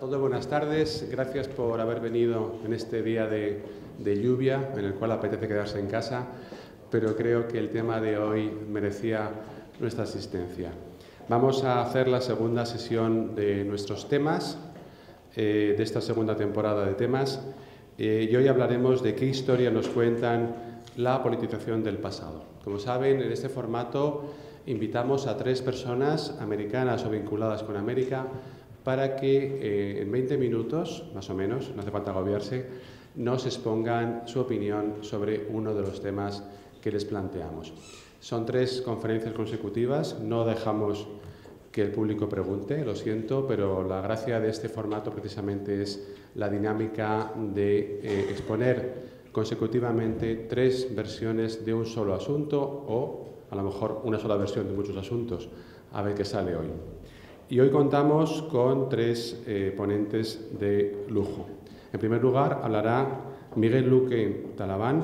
Todos buenas tardes, gracias por haber venido en este día de, lluvia en el cual apetece quedarse en casa, pero creo que el tema de hoy merecía nuestra asistencia. Vamos a hacer la segunda sesión de nuestros temas, eh, de esta segunda temporada de temas, eh, y hoy hablaremos de qué historia nos cuentan la politización del pasado. Como saben, en este formato invitamos a tres personas americanas o vinculadas con América para que eh, en 20 minutos, más o menos, no hace falta agobiarse, nos expongan su opinión sobre uno de los temas que les planteamos. Son tres conferencias consecutivas, no dejamos que el público pregunte, lo siento, pero la gracia de este formato precisamente es la dinámica de eh, exponer consecutivamente tres versiones de un solo asunto o a lo mejor una sola versión de muchos asuntos, a ver qué sale hoy. Y hoy contamos con tres eh, ponentes de lujo. En primer lugar, hablará Miguel Luque Talabán.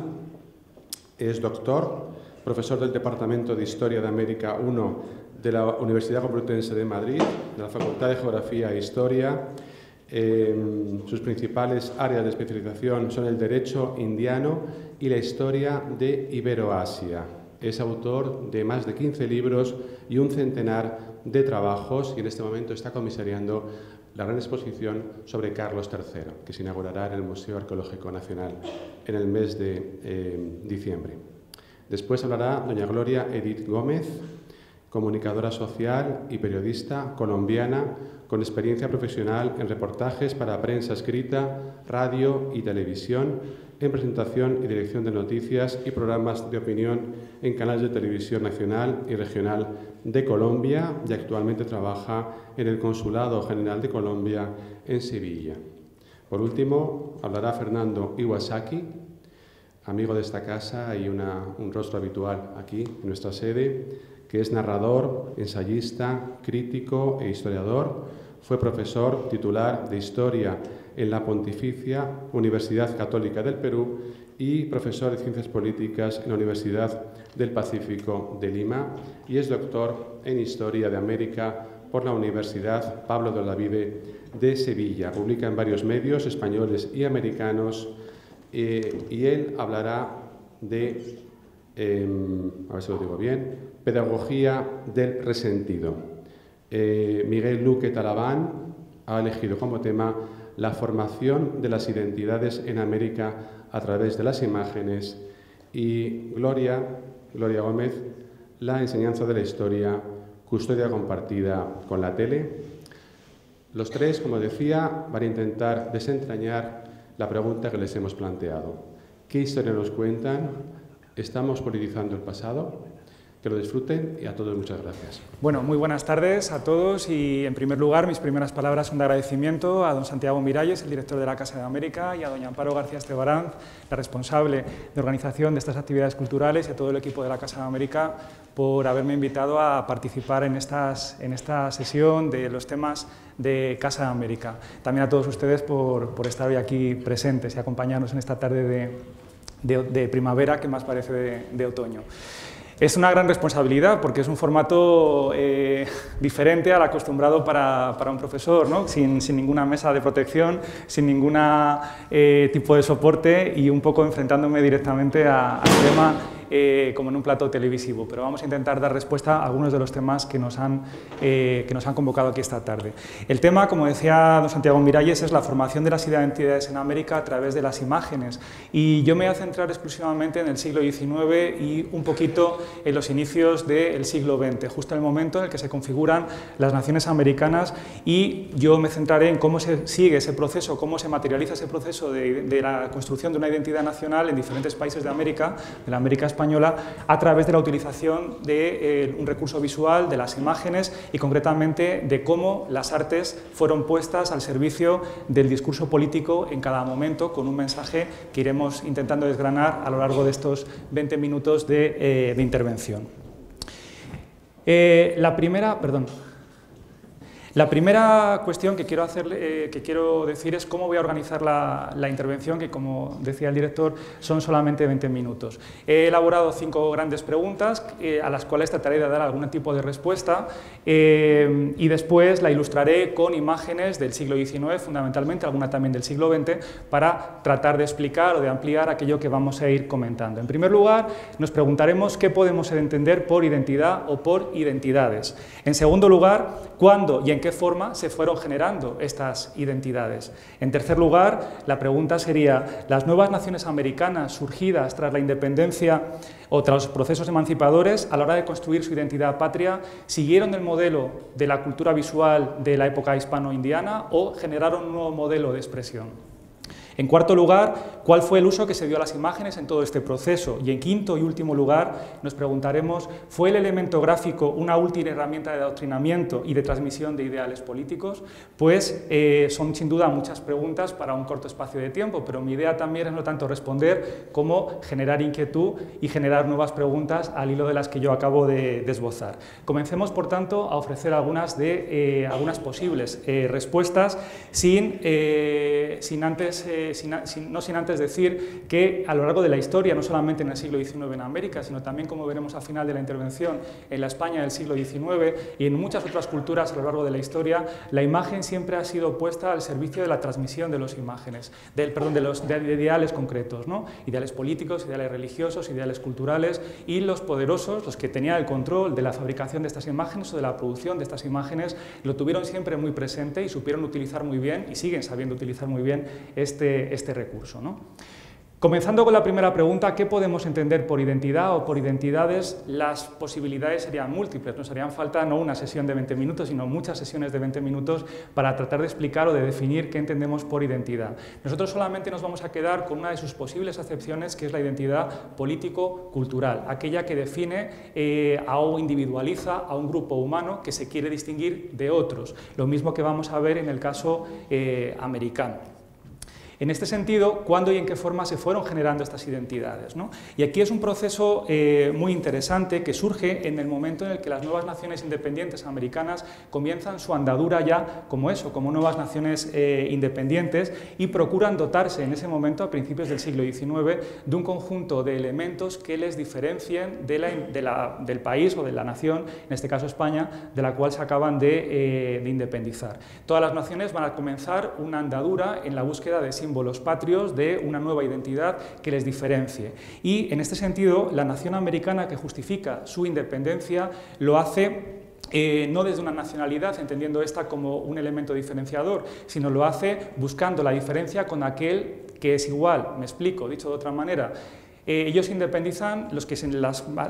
Es doctor, profesor del Departamento de Historia de América I de la Universidad Complutense de Madrid, de la Facultad de Geografía e Historia. Em, sus principales áreas de especialización son el derecho indiano y la historia de Iberoasia. Es autor de más de 15 libros y un centenar de trabajos y en este momento está comisariando la gran exposición sobre Carlos III, que se inaugurará en el Museo Arqueológico Nacional en el mes de eh, diciembre. Después hablará doña Gloria Edith Gómez, comunicadora social y periodista colombiana con experiencia profesional en reportajes para prensa escrita, radio y televisión, en presentación y dirección de noticias y programas de opinión en canales de televisión nacional y regional de Colombia y actualmente trabaja en el Consulado General de Colombia en Sevilla. Por último, hablará Fernando Iwasaki, amigo de esta casa y un rostro habitual aquí en nuestra sede, que es narrador, ensayista, crítico e historiador. Fue profesor titular de Historia en la Pontificia Universidad Católica del Perú y profesor de Ciencias Políticas en la Universidad del Pacífico de Lima y es doctor en Historia de América por la Universidad Pablo de Olavide de Sevilla. Publica en varios medios españoles y americanos eh, y él hablará de, em, a ver si lo digo bien, Pedagogía del resentido. Eh, Miguel Luque Talabán ha elegido como tema la formación de las identidades en América a través de las imágenes y Gloria, Gloria Gómez, la enseñanza de la historia, custodia compartida con la tele. Los tres, como decía, van a intentar desentrañar la pregunta que les hemos planteado. ¿Qué historia nos cuentan? ¿Estamos politizando el pasado? Que lo disfruten y a todos muchas gracias. Bueno, muy buenas tardes a todos y en primer lugar mis primeras palabras son de agradecimiento a don Santiago Miralles, el director de la Casa de América, y a doña Amparo García Estebarán, la responsable de organización de estas actividades culturales y a todo el equipo de la Casa de América por haberme invitado a participar en, estas, en esta sesión de los temas de Casa de América. También a todos ustedes por, por estar hoy aquí presentes y acompañarnos en esta tarde de, de, primavera que más parece de, de otoño. Es una gran responsabilidad porque es un formato eh, diferente al acostumbrado para, para un profesor, ¿no? sin, sin, ninguna mesa de protección, sin ningún eh, tipo de soporte y un poco enfrentándome directamente al tema eh, como en un plato televisivo, pero vamos a intentar dar respuesta a algunos de los temas que nos, han, eh, que nos han convocado aquí esta tarde. El tema, como decía don Santiago Miralles, es la formación de las identidades en América a través de las imágenes y yo me voy a centrar exclusivamente en el siglo XIX y un poquito en los inicios del siglo XX, justo en el momento en el que se configuran las naciones americanas y yo me centraré en cómo se sigue ese proceso, cómo se materializa ese proceso de, de la construcción de una identidad nacional en diferentes países de América, de la América española a través de la utilización de eh, un recurso visual, de las imágenes y concretamente de cómo las artes fueron puestas al servicio del discurso político en cada momento con un mensaje que iremos intentando desgranar a lo largo de estos 20 minutos de, eh, intervención. Eh, la primera, perdón, La primera cuestión que quiero, hacer, eh, que quiero decir es cómo voy a organizar la, intervención, que como decía el director, son solamente 20 minutos. He elaborado cinco grandes preguntas eh, a las cuales trataré de dar algún tipo de respuesta eh, y después la ilustraré con imágenes del siglo XIX, fundamentalmente, alguna también del siglo XX, para tratar de explicar o de ampliar aquello que vamos a ir comentando. En primer lugar, nos preguntaremos qué podemos entender por identidad o por identidades. En segundo lugar, cuándo y en qué forma se fueron generando estas identidades. En tercer lugar, la pregunta sería, ¿las nuevas naciones americanas surgidas tras la independencia o tras los procesos emancipadores, a la hora de construir su identidad patria, siguieron el modelo de la cultura visual de la época hispano-indiana o generaron un nuevo modelo de expresión? En cuarto lugar, ¿cuál fue el uso que se dio a las imágenes en todo este proceso? Y en quinto y último lugar, nos preguntaremos, ¿fue el elemento gráfico una útil herramienta de adoctrinamiento y de transmisión de ideales políticos? Pues eh, son sin duda muchas preguntas para un corto espacio de tiempo, pero mi idea también es no tanto responder como generar inquietud y generar nuevas preguntas al hilo de las que yo acabo de desbozar. Comencemos, por tanto, a ofrecer algunas, de, eh, algunas posibles eh, respuestas sin, sin antes no sin antes decir que a lo largo de la historia, no solamente en el siglo XIX en América, sino también, como veremos al final de la intervención, en la España del siglo XIX y en muchas otras culturas a lo largo de la historia, la imagen siempre ha sido puesta al servicio de la transmisión de los imágenes, del, perdón, de los ideales concretos, ¿no? ideales políticos, ideales religiosos, ideales culturales y los poderosos, los que tenían el control de la fabricación de estas imágenes o de la producción de estas imágenes, lo tuvieron siempre muy presente y supieron utilizar muy bien y siguen sabiendo utilizar muy bien este este, recurso. ¿no? Comenzando con la primera pregunta, ¿qué podemos entender por identidad o por identidades? Las posibilidades serían múltiples, nos harían falta no una sesión de 20 minutos, sino muchas sesiones de 20 minutos para tratar de explicar o de definir qué entendemos por identidad. Nosotros solamente nos vamos a quedar con una de sus posibles acepciones, que es la identidad político-cultural, aquella que define eh, o individualiza a un grupo humano que se quiere distinguir de otros, lo mismo que vamos a ver en el caso eh, americano. En este sentido, ¿cuándo y en qué forma se fueron generando estas identidades? Y aquí es un proceso eh, muy interesante que surge en el momento en el que las nuevas naciones independientes americanas comienzan su andadura ya como eso, como nuevas naciones eh, independientes y procuran dotarse en ese momento, a principios del siglo XIX, de un conjunto de elementos que les diferencien del país o de la nación, en este caso España, de la cual se acaban de, eh, de independizar. Todas las naciones van a comenzar una andadura en la búsqueda de símbolos patrios de una nueva identidad que les diferencie. Y en este sentido, la nación americana que justifica su independencia lo hace eh, no desde una nacionalidad, entendiendo esta como un elemento diferenciador, sino lo hace buscando la diferencia con aquel que es igual. Me explico, dicho de otra manera. Eh, ellos independizan, los, que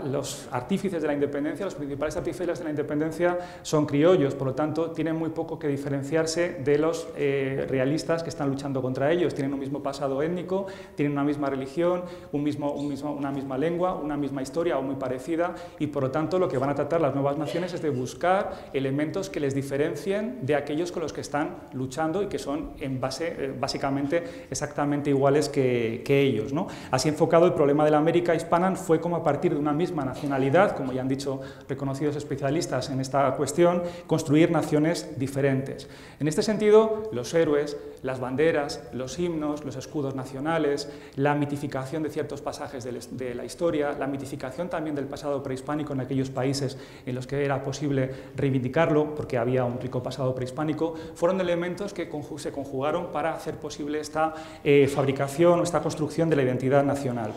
los artífices de la independencia, los principales artífices de la independencia son criollos, por lo tanto tienen muy poco que diferenciarse de los eh, realistas que están luchando contra ellos. Tienen un mismo pasado étnico, tienen una misma religión, un mismo, una misma lengua, una misma historia o muy parecida y por lo tanto lo que van a tratar las nuevas naciones es de buscar elementos que les diferencien de aquellos con los que están luchando y que son en base, eh, básicamente exactamente iguales que, que ellos. ¿no? Así enfocado el problema de la América hispana fue como a partir de una misma nacionalidad, como ya han dicho reconocidos especialistas en esta cuestión, construir naciones diferentes. En este sentido, los héroes, las banderas, los himnos, los escudos nacionales, la mitificación de ciertos pasajes de la historia, la mitificación también del pasado prehispánico en aquellos países en los que era posible reivindicarlo, porque había un rico pasado prehispánico, fueron elementos que se conjugaron para hacer posible esta eh, fabricación o esta construcción de la identidad nacional.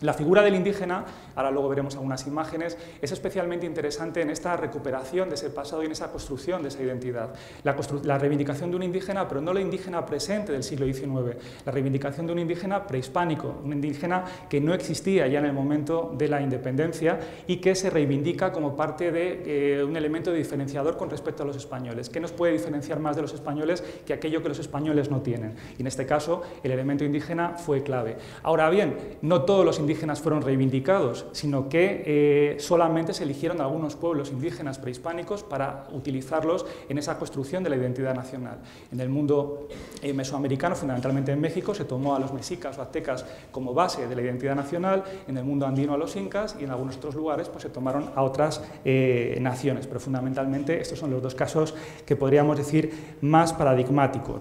La figura del indígena, ahora luego veremos algunas imágenes, es especialmente interesante en esta recuperación de ese pasado y en esa construcción de esa identidad. La, reivindicación de un indígena, pero no la indígena presente del siglo XIX, la reivindicación de un indígena prehispánico, un indígena que no existía ya en el momento de la independencia y que se reivindica como parte de eh, un elemento diferenciador con respecto a los españoles. ¿Qué nos puede diferenciar más de los españoles que aquello que los españoles no tienen? Y en este caso, el elemento indígena fue clave. Ahora bien, no todos los indígenas fueron reivindicados, sino que eh, solamente se eligieron algunos pueblos indígenas prehispánicos para utilizarlos en esa construcción de la identidad nacional. En el mundo eh, mesoamericano, fundamentalmente en México, se tomó a los mexicas o aztecas como base de la identidad nacional, en el mundo andino a los incas y en algunos otros lugares pues, se tomaron a otras eh, naciones, pero fundamentalmente estos son los dos casos que podríamos decir más paradigmáticos.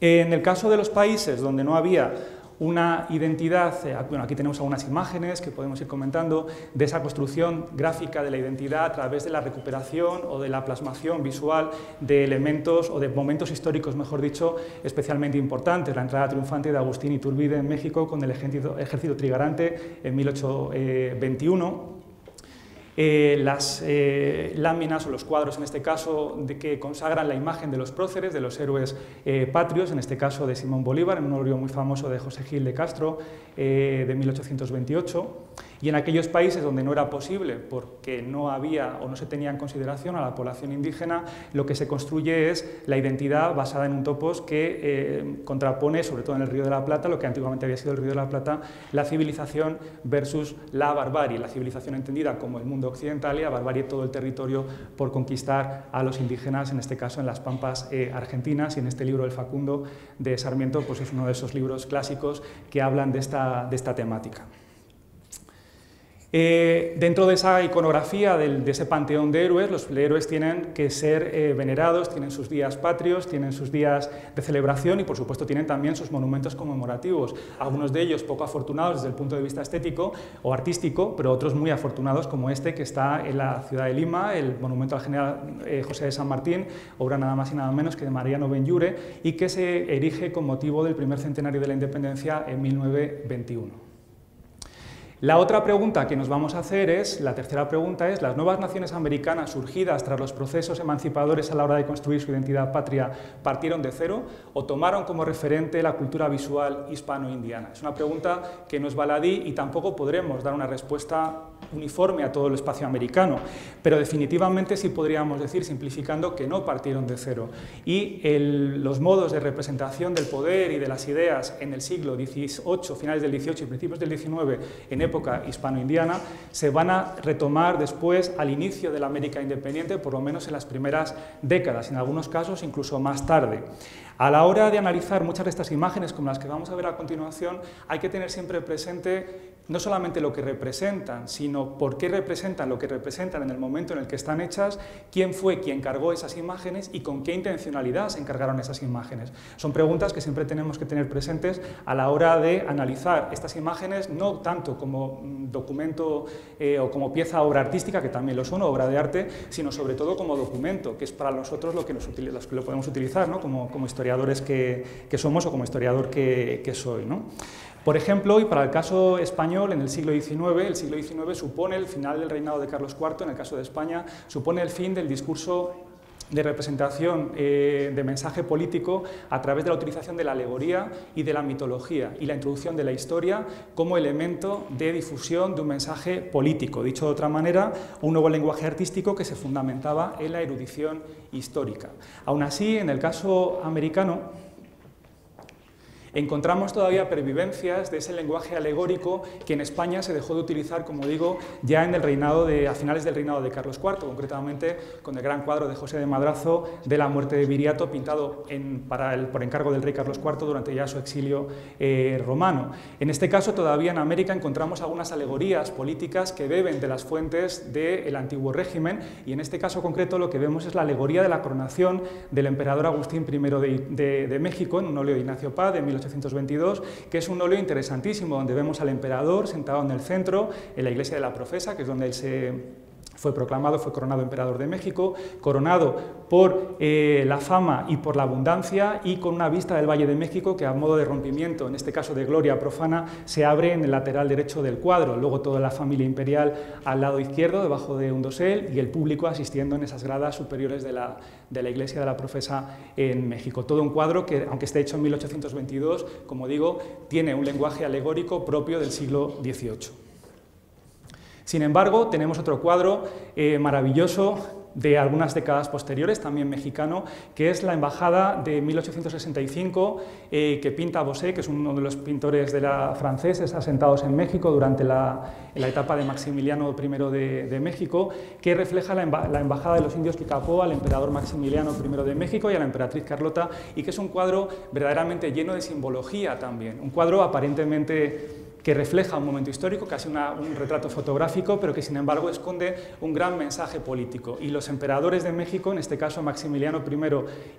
En el caso de los países donde no había una identidad, eh, bueno, aquí tenemos algunas imágenes que podemos ir comentando, de esa construcción gráfica de la identidad a través de la recuperación o de la plasmación visual de elementos o de momentos históricos, mejor dicho, especialmente importantes. La entrada triunfante de Agustín Iturbide en México con el ejército, ejército trigarante en 1821 eh, las eh, láminas o los cuadros, en este caso, de que consagran la imagen de los próceres, de los héroes eh, patrios, en este caso de Simón Bolívar, en un óleo muy famoso de José Gil de Castro, de 1828 y en aquellos países donde no era posible, porque no había o no se tenía en consideración a la población indígena, lo que se construye es la identidad basada en un topos que eh, contrapone, sobre todo en el Río de la Plata, lo que antiguamente había sido el Río de la Plata, la civilización versus la barbarie, la civilización entendida como el mundo occidental y la barbarie todo el territorio por conquistar a los indígenas, en este caso en las pampas eh, argentinas, y en este libro El Facundo de Sarmiento pues es uno de esos libros clásicos que hablan de esta, de esta temática. Eh, dentro de esa iconografía de ese panteón de héroes, los héroes tienen que ser eh, venerados, tienen sus días patrios, tienen sus días de celebración y por supuesto tienen también sus monumentos conmemorativos, algunos de ellos poco afortunados desde el punto de vista estético o artístico, pero otros muy afortunados como este que está en la ciudad de Lima, el monumento al general eh, José de San Martín, obra nada más y nada menos que de Mariano Benlliure y que se erige con motivo del primer centenario de la independencia en 1921. La otra pregunta que nos vamos a hacer es, la tercera pregunta es, ¿las nuevas naciones americanas surgidas tras los procesos emancipadores a la hora de construir su identidad patria partieron de cero o tomaron como referente la cultura visual hispano-indiana? Es una pregunta que no es baladí y tampoco podremos dar una respuesta uniforme a todo el espacio americano, pero definitivamente sí podríamos decir, simplificando, que no partieron de cero. Y los modos de representación del poder y de las ideas en el siglo XVIII, finales del XVIII y principios del XIX, en época hispano-indiana, se van a retomar después al inicio de la América independiente, por lo menos en las primeras décadas, en algunos casos incluso más tarde. A la hora de analizar muchas de estas imágenes, como las que vamos a ver a continuación, hay que tener siempre presente no solamente lo que representan, sino por qué representan lo que representan en el momento en el que están hechas, quién fue quien cargó esas imágenes y con qué intencionalidad se encargaron esas imágenes. Son preguntas que siempre tenemos que tener presentes a la hora de analizar estas imágenes, no tanto como mm, documento eh, o como pieza obra artística, que también lo son, obra de arte, sino sobre todo como documento, que es para nosotros lo que, nos, lo podemos utilizar ¿no? como, historiadores que, somos o como historiador que, que soy. ¿no? Por ejemplo, y para el caso español, en el siglo XIX, el siglo XIX supone el final del reinado de Carlos IV, en el caso de España, supone el fin del discurso de representación eh, de mensaje político a través de la utilización de la alegoría y de la mitología y la introducción de la historia como elemento de difusión de un mensaje político. Dicho de otra manera, un nuevo lenguaje artístico que se fundamentaba en la erudición histórica. Aún así, en el caso americano, encontramos todavía pervivencias de ese lenguaje alegórico que en España se dejó de utilizar, como digo, ya en el reinado de, a finales del reinado de Carlos IV, concretamente con el gran cuadro de José de Madrazo de la muerte de Viriato, pintado para el, por encargo del rey Carlos IV durante ya su exilio eh, romano. En este caso, todavía en América encontramos algunas alegorías políticas que beben de las fuentes del antiguo régimen, y en este caso concreto lo que vemos es la alegoría de la coronación del emperador Agustín I de, México, en un óleo de Ignacio Paz de 1800 que es un óleo interesantísimo, donde vemos al emperador sentado en el centro, en la iglesia de la profesa, que es donde él se fue proclamado, fue coronado emperador de México, coronado por eh, la fama y por la abundancia y con una vista del Valle de México que a modo de rompimiento, en este caso de gloria profana, se abre en el lateral derecho del cuadro. Luego toda la familia imperial al lado izquierdo, debajo de un dosel, y el público asistiendo en esas gradas superiores de la, de la iglesia de la profesa en México. Todo un cuadro que, aunque esté hecho en 1822, como digo, tiene un lenguaje alegórico propio del siglo XVIII. Sin embargo, tenemos otro cuadro eh, maravilloso de algunas décadas posteriores, también mexicano, que es la embajada de 1865 eh, que pinta Bosé, que es uno de los pintores de la franceses asentados en México durante la, etapa de Maximiliano I de, México, que refleja la, embajada de los indios Kikapó al emperador Maximiliano I de México y a la emperatriz Carlota, y que es un cuadro verdaderamente lleno de simbología también, un cuadro aparentemente que refleja un momento histórico, casi un retrato fotográfico, pero que sin embargo esconde un gran mensaje político. Y los emperadores de México, en este caso Maximiliano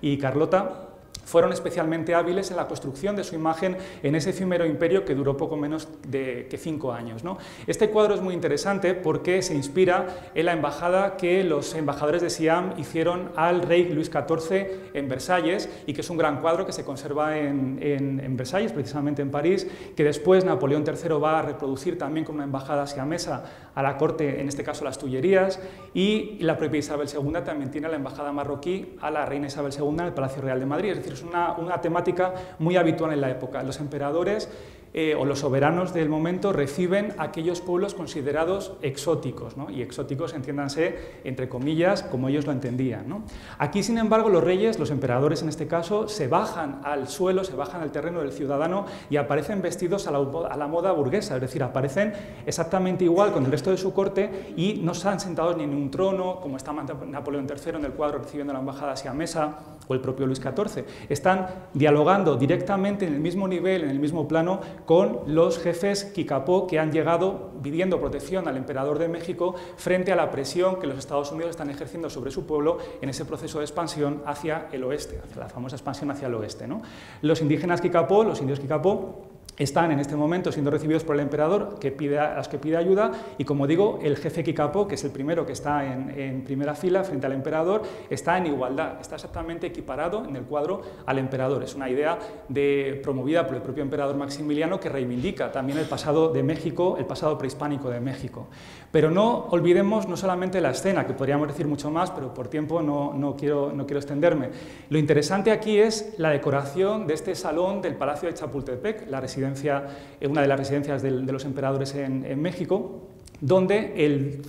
I y Carlota, fueron especialmente hábiles en la construcción de su imagen en ese efímero imperio que duró poco menos de que cinco años. Este cuadro es muy interesante porque se inspira en la embajada que los embajadores de Siam hicieron al rey Luis XIV en Versalles y que es un gran cuadro que se conserva en, en, Versalles, precisamente en París, que después Napoleón III va a reproducir también con una embajada siamesa a la corte, en este caso las Tullerías, y la propia Isabel II también tiene la embajada marroquí a la reina Isabel II en el Palacio Real de Madrid. Es decir, es una, una temática muy habitual en la época. Los emperadores eh, o los soberanos del momento reciben aquellos pueblos considerados exóticos, y exóticos entiéndanse entre comillas como ellos lo entendían. Aquí, sin embargo, los reyes, los emperadores en este caso, se bajan al suelo, se bajan al terreno del ciudadano y aparecen vestidos a la, moda burguesa, es decir, aparecen exactamente igual con el resto de su corte y no están sentados ni en un trono, como está Napoleón III en el cuadro recibiendo la embajada hacia mesa, o el propio Luis XIV. Están dialogando directamente en el mismo nivel, en el mismo plano, con los jefes Kikapó que han llegado pidiendo protección al emperador de México frente a la presión que los Estados Unidos están ejerciendo sobre su pueblo en ese proceso de expansión hacia el oeste, hacia la famosa expansión hacia el oeste. ¿no? Los indígenas Kikapó, los indios Kikapó, están en este momento siendo recibidos por el emperador que pide, a los que pide ayuda y como digo, el jefe Kikapo, que es el primero que está en, primera fila frente al emperador, está en igualdad, está exactamente equiparado en el cuadro al emperador. Es una idea de, promovida por el propio emperador Maximiliano que reivindica también el pasado de México, el pasado prehispánico de México. Pero no olvidemos no solamente la escena, que podríamos decir mucho más, pero por tiempo no, no, quiero, no quiero extenderme. Lo interesante aquí es la decoración de este salón del Palacio de Chapultepec, la residencia una de las residencias de los emperadores en México, donde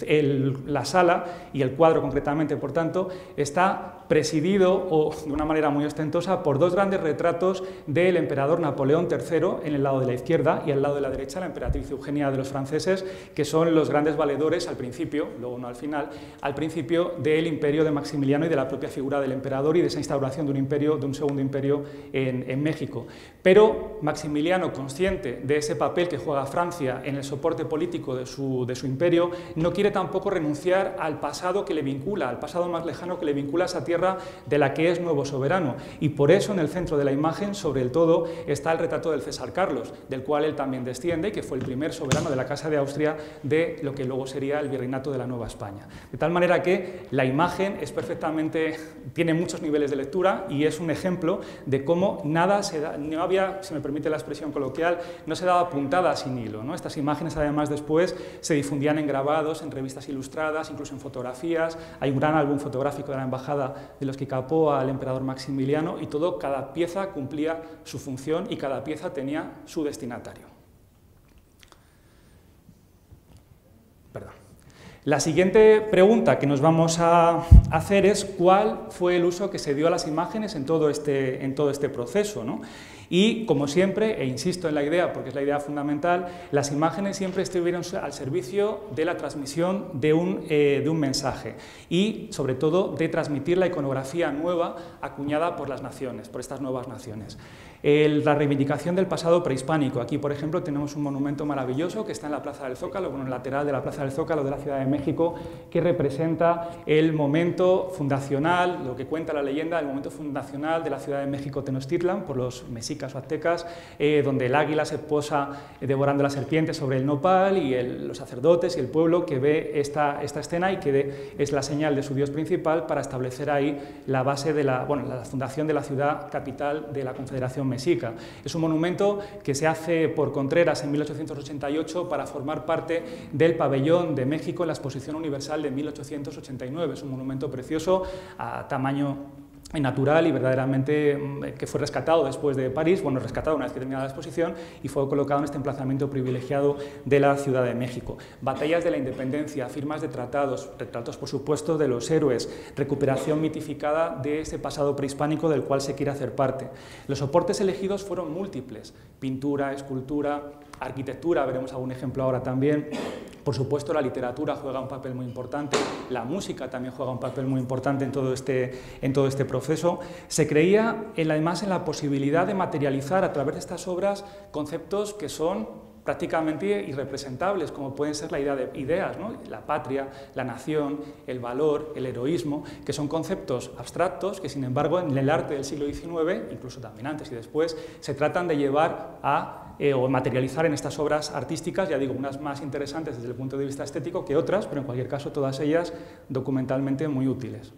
la sala y el cuadro concretamente, por tanto, está presidido o de una manera muy ostentosa por dos grandes retratos del emperador Napoleón III en el lado de la izquierda y al lado de la derecha la emperatriz Eugenia de los franceses, que son los grandes valedores al principio, luego no al final, al principio del imperio de Maximiliano y de la propia figura del emperador y de esa instauración de un imperio, de un segundo imperio en, México. Pero Maximiliano, consciente de ese papel que juega Francia en el soporte político de su, de su imperio, no quiere tampoco renunciar al pasado que le vincula, al pasado más lejano que le vincula a esa tierra de la que es nuevo soberano. Y por eso en el centro de la imagen, sobre el todo, está el retrato del César Carlos, del cual él también desciende, que fue el primer soberano de la Casa de Austria de lo que luego sería el virreinato de la Nueva España. De tal manera que la imagen es perfectamente, tiene muchos niveles de lectura y es un ejemplo de cómo nada se da, no había, si me permite la expresión coloquial, no se daba puntada sin hilo. Estas imágenes además después se difundían en grabados, en revistas ilustradas, incluso en fotografías. Hay un gran álbum fotográfico de la Embajada de los que capó al emperador Maximiliano y todo, cada pieza cumplía su función y cada pieza tenía su destinatario. La siguiente pregunta que nos vamos a hacer es cuál fue el uso que se dio a las imágenes en todo este, en todo este proceso. ¿no? Y, como siempre, e insisto en la idea porque es la idea fundamental, las imágenes siempre estuvieron al servicio de la transmisión de un, eh, mensaje y, sobre todo, de transmitir la iconografía nueva acuñada por las naciones, por estas nuevas naciones la reivindicación del pasado prehispánico. Aquí, por ejemplo, tenemos un monumento maravilloso que está en la Plaza del Zócalo, bueno, en el lateral de la Plaza del Zócalo de la Ciudad de México, que representa el momento fundacional, lo que cuenta la leyenda, el momento fundacional de la Ciudad de México Tenochtitlan por los mexicas o aztecas, eh, donde el águila se posa devorando la serpiente sobre el nopal y los sacerdotes y el pueblo que ve esta, esta escena y que es la señal de su dios principal para establecer ahí la base de la, bueno, la fundación de la ciudad capital de la Confederación Mexica. Es un monumento que se hace por Contreras en 1888 para formar parte del pabellón de México en la Exposición Universal de 1889. Es un monumento precioso a tamaño natural y verdaderamente mm, que fue rescatado después de París, bueno, rescatado una vez que terminada la exposición y fue colocado en este emplazamiento privilegiado de la Ciudad de México. Batallas de la independencia, firmas de tratados, retratos por supuesto de los héroes, recuperación mitificada de ese pasado prehispánico del cual se quiere hacer parte. Los soportes elegidos fueron múltiples, pintura, escultura, arquitectura, veremos algún ejemplo ahora también, por supuesto, la literatura juega un papel muy importante, la música también juega un papel muy importante en todo este, en todo este proceso. Se creía además en la posibilidad de materializar a través de estas obras conceptos que son prácticamente irrepresentables, como pueden ser la idea de ideas, la patria, la nación, el valor, el heroísmo, que son conceptos abstractos que, sin embargo, en el arte del siglo XIX, incluso también antes y después, se tratan de llevar a eh, o materializar en estas obras artísticas, ya digo, unas más interesantes desde el punto de vista estético que otras, pero en cualquier caso todas ellas documentalmente muy útiles.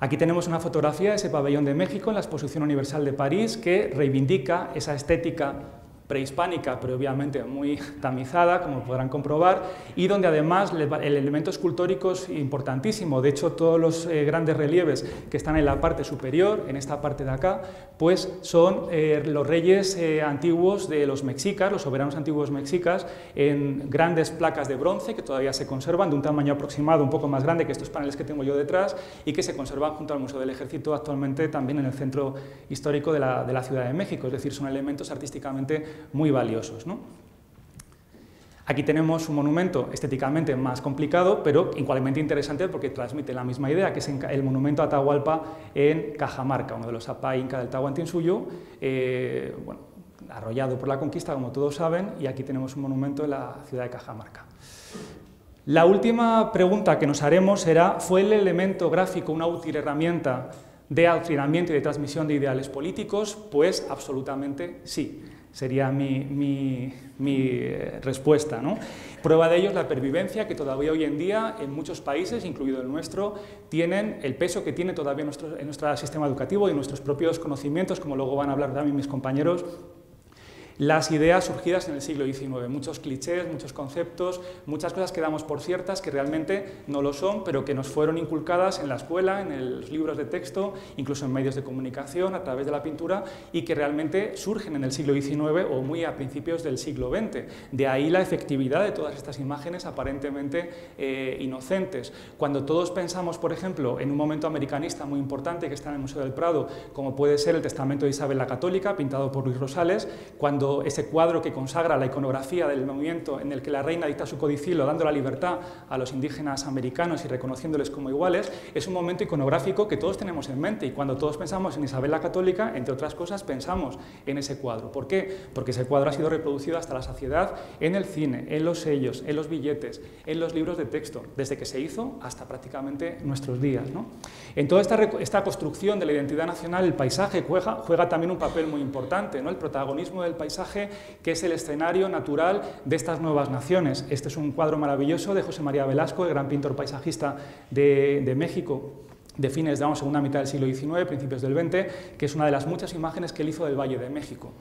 Aquí tenemos una fotografía de ese pabellón de México en la Exposición Universal de París que reivindica esa estética prehispánica, pero obviamente muy tamizada, como podrán comprobar, y donde además el elemento escultórico es importantísimo. De hecho, todos los eh, grandes relieves que están en la parte superior, en esta parte de acá, pues son eh, los reyes eh, antiguos de los mexicas, los soberanos antiguos mexicas, en grandes placas de bronce que todavía se conservan, de un tamaño aproximado un poco más grande que estos paneles que tengo yo detrás, y que se conservan junto al Museo del Ejército actualmente también en el centro histórico de la, de la Ciudad de México. Es decir, son elementos artísticamente muy valiosos. Aquí tenemos un monumento estéticamente más complicado, pero igualmente interesante porque transmite la misma idea, que es el monumento Atahualpa en Cajamarca, uno de los Apa Inca del Tahuantinsuyo, eh, arrollado por la conquista, como todos saben, y aquí tenemos un monumento en la ciudad de Cajamarca. La última pregunta que nos haremos será, ¿fue el elemento gráfico una útil herramienta de adoctrinamiento y de transmisión de ideales políticos? Pues absolutamente sí sería mi, eh, respuesta. ¿no? Prueba de ello es la pervivencia que todavía hoy en día en muchos países, incluido el nuestro, tienen el peso que tiene todavía nuestro, en nuestro sistema educativo y nuestros propios conocimientos, como luego van a hablar también mis compañeros, las ideas surgidas en el siglo XIX, muchos clichés, muchos conceptos, muchas cosas que damos por ciertas que realmente no lo son, pero que nos fueron inculcadas en la escuela, en los libros de texto, incluso en medios de comunicación, a través de la pintura, y que realmente surgen en el siglo XIX o muy a principios del siglo XX. De ahí la efectividad de todas estas imágenes aparentemente eh, inocentes. Cuando todos pensamos, por ejemplo, en un momento americanista muy importante que está en el Museo del Prado, como puede ser el Testamento de Isabel la Católica, pintado por Luis Rosales, cuando ese cuadro que consagra la iconografía del movimiento en el que la reina dicta su codicilo dando la libertad a los indígenas americanos y reconociéndoles como iguales, es un momento iconográfico que todos tenemos en mente y cuando todos pensamos en Isabel la Católica, entre otras cosas, pensamos en ese cuadro. ¿Por qué? Porque ese cuadro ha sido reproducido hasta la saciedad en el cine, en los sellos, en los billetes, en los libros de texto, desde que se hizo hasta prácticamente nuestros días. En toda esta, esta, construcción de la identidad nacional, el paisaje juega, juega también un papel muy importante, ¿no? el protagonismo del paisaje que es el escenario natural de estas nuevas naciones. Este es un cuadro maravilloso de José María Velasco, el gran pintor paisajista de, México de fines de la segunda mitad del siglo XIX, principios del XX, que es una de las muchas imágenes que él hizo del Valle de México.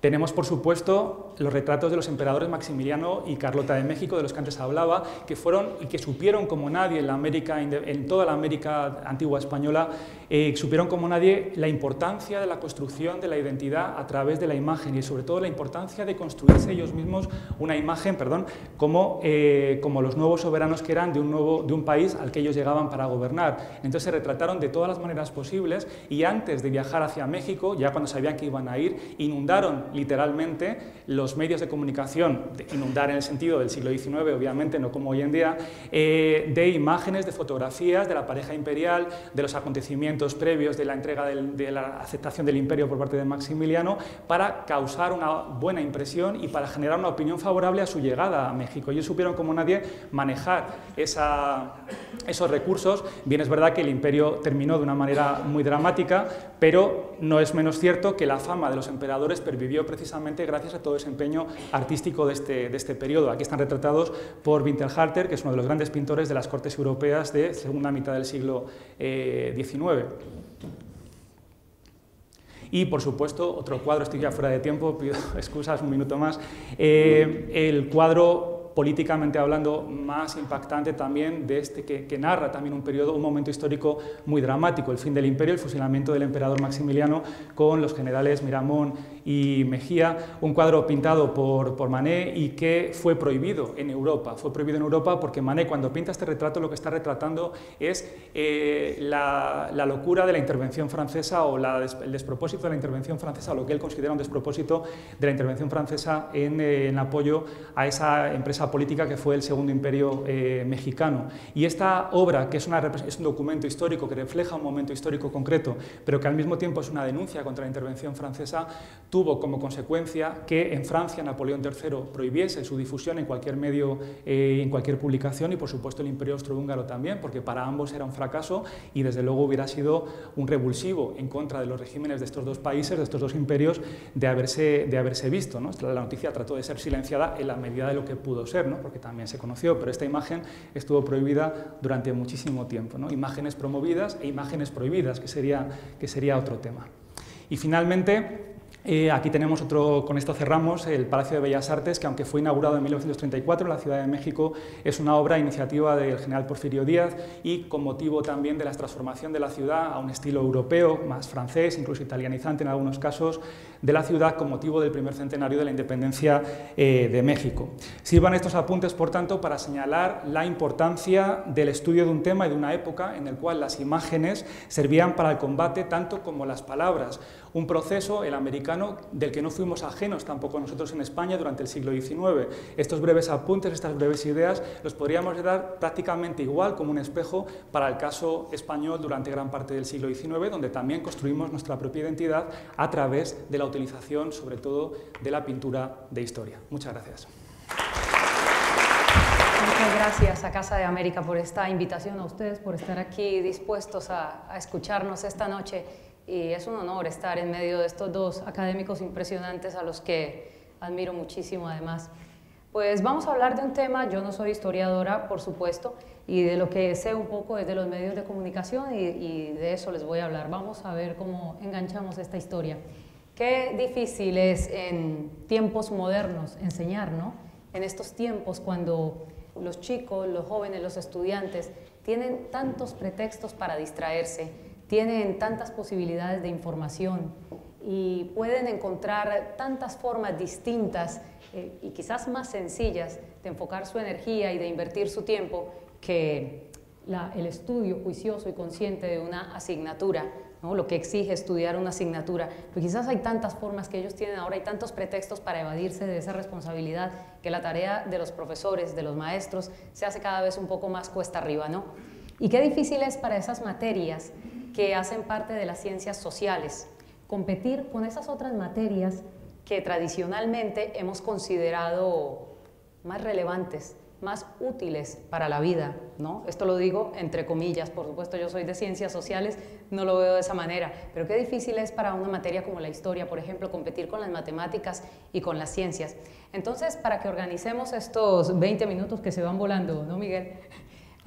Tenemos, por supuesto, los retratos de los emperadores Maximiliano y Carlota de México, de los que antes hablaba, que fueron y que supieron como nadie en, la América, en toda la América antigua española, eh, supieron como nadie la importancia de la construcción de la identidad a través de la imagen y sobre todo la importancia de construirse ellos mismos una imagen, perdón, como, eh, como los nuevos soberanos que eran de un, nuevo, de un país al que ellos llegaban para gobernar. Entonces se retrataron de todas las maneras posibles y antes de viajar hacia México, ya cuando sabían que iban a ir, inundaron literalmente los medios de comunicación, de inundar en el sentido del siglo XIX, obviamente, no como hoy en día, eh, de imágenes, de fotografías de la pareja imperial, de los acontecimientos previos de la entrega de la aceptación del imperio por parte de Maximiliano, para causar una buena impresión y para generar una opinión favorable a su llegada a México. Ellos supieron como nadie manejar esos recursos. Bien es verdad que el imperio terminó de una manera muy dramática, pero no es menos cierto que la fama de los emperadores pervivió precisamente gracias a todo ese empeño artístico de este, de este periodo. Aquí están retratados por Winterhalter, que es uno de los grandes pintores de las cortes europeas de segunda mitad del siglo XIX. Eh, y, por supuesto, otro cuadro, estoy ya fuera de tiempo, pido excusas un minuto más, eh, el cuadro políticamente hablando más impactante también de este que, que narra también un periodo, un momento histórico muy dramático, el fin del imperio, el fusilamiento del emperador Maximiliano con los generales Miramón y Mejía, un cuadro pintado por, por Manet y que fue prohibido en Europa. Fue prohibido en Europa porque Manet cuando pinta este retrato lo que está retratando es eh, la, la, locura de la intervención francesa o la, el despropósito de la intervención francesa, o lo que él considera un despropósito de la intervención francesa en, eh, en apoyo a esa empresa política que fue el Segundo Imperio eh, Mexicano. Y esta obra, que es, una, es un documento histórico que refleja un momento histórico concreto, pero que al mismo tiempo es una denuncia contra la intervención francesa, tuvo como consecuencia que en Francia Napoleón III prohibiese su difusión en cualquier medio, eh, en cualquier publicación y por supuesto el Imperio Austrohúngaro también, porque para ambos era un fracaso y desde luego hubiera sido un revulsivo en contra de los regímenes de estos dos países, de estos dos imperios, de haberse, de haberse visto. ¿no? La noticia trató de ser silenciada en la medida de lo que pudo ser, ¿no? porque también se conoció, pero esta imagen estuvo prohibida durante muchísimo tiempo. ¿no? Imágenes promovidas e imágenes prohibidas, que sería, que sería otro tema. Y finalmente, eh, aquí tenemos otro, con esto cerramos, el Palacio de Bellas Artes, que aunque fue inaugurado en 1934 en la Ciudad de México, es una obra iniciativa del general Porfirio Díaz y con motivo también de la transformación de la ciudad a un estilo europeo, más francés, incluso italianizante en algunos casos, de la ciudad con motivo del primer centenario de la independencia eh, de México. Sirvan estos apuntes, por tanto, para señalar la importancia del estudio de un tema y de una época en el cual las imágenes servían para el combate tanto como las palabras. Un proceso, el americano, del que no fuimos ajenos tampoco nosotros en España durante el siglo XIX. Estos breves apuntes, estas breves ideas, los podríamos dar prácticamente igual como un espejo para el caso español durante gran parte del siglo XIX, donde también construimos nuestra propia identidad a través de la utilización, sobre todo, de la pintura de historia. Muchas gracias. Muchas gracias a Casa de América por esta invitación, a ustedes por estar aquí dispuestos a, escucharnos esta noche y es un honor estar en medio de estos dos académicos impresionantes a los que admiro muchísimo además. Pues vamos a hablar de un tema, yo no soy historiadora, por supuesto, y de lo que sé un poco es de los medios de comunicación y, de eso les voy a hablar. Vamos a ver cómo enganchamos esta historia. Qué difícil es en tiempos modernos enseñar, ¿no? En estos tiempos cuando los chicos, los jóvenes, los estudiantes tienen tantos pretextos para distraerse, tienen tantas posibilidades de información y pueden encontrar tantas formas distintas eh, y quizás más sencillas de enfocar su energía y de invertir su tiempo que el estudio juicioso y consciente de una asignatura, ¿no? lo que exige estudiar una asignatura. Pero quizás hay tantas formas que ellos tienen ahora, hay tantos pretextos para evadirse de esa responsabilidad que la tarea de los profesores, de los maestros, se hace cada vez un poco más cuesta arriba. ¿no? Y qué difícil es para esas materias que hacen parte de las ciencias sociales, competir con esas otras materias que tradicionalmente hemos considerado más relevantes, más útiles para la vida, ¿no? Esto lo digo entre comillas, por supuesto yo soy de ciencias sociales, no lo veo de esa manera, pero qué difícil es para una materia como la historia, por ejemplo, competir con las matemáticas y con las ciencias. Entonces, para que organicemos estos 20 minutos que se van volando, ¿no, Miguel?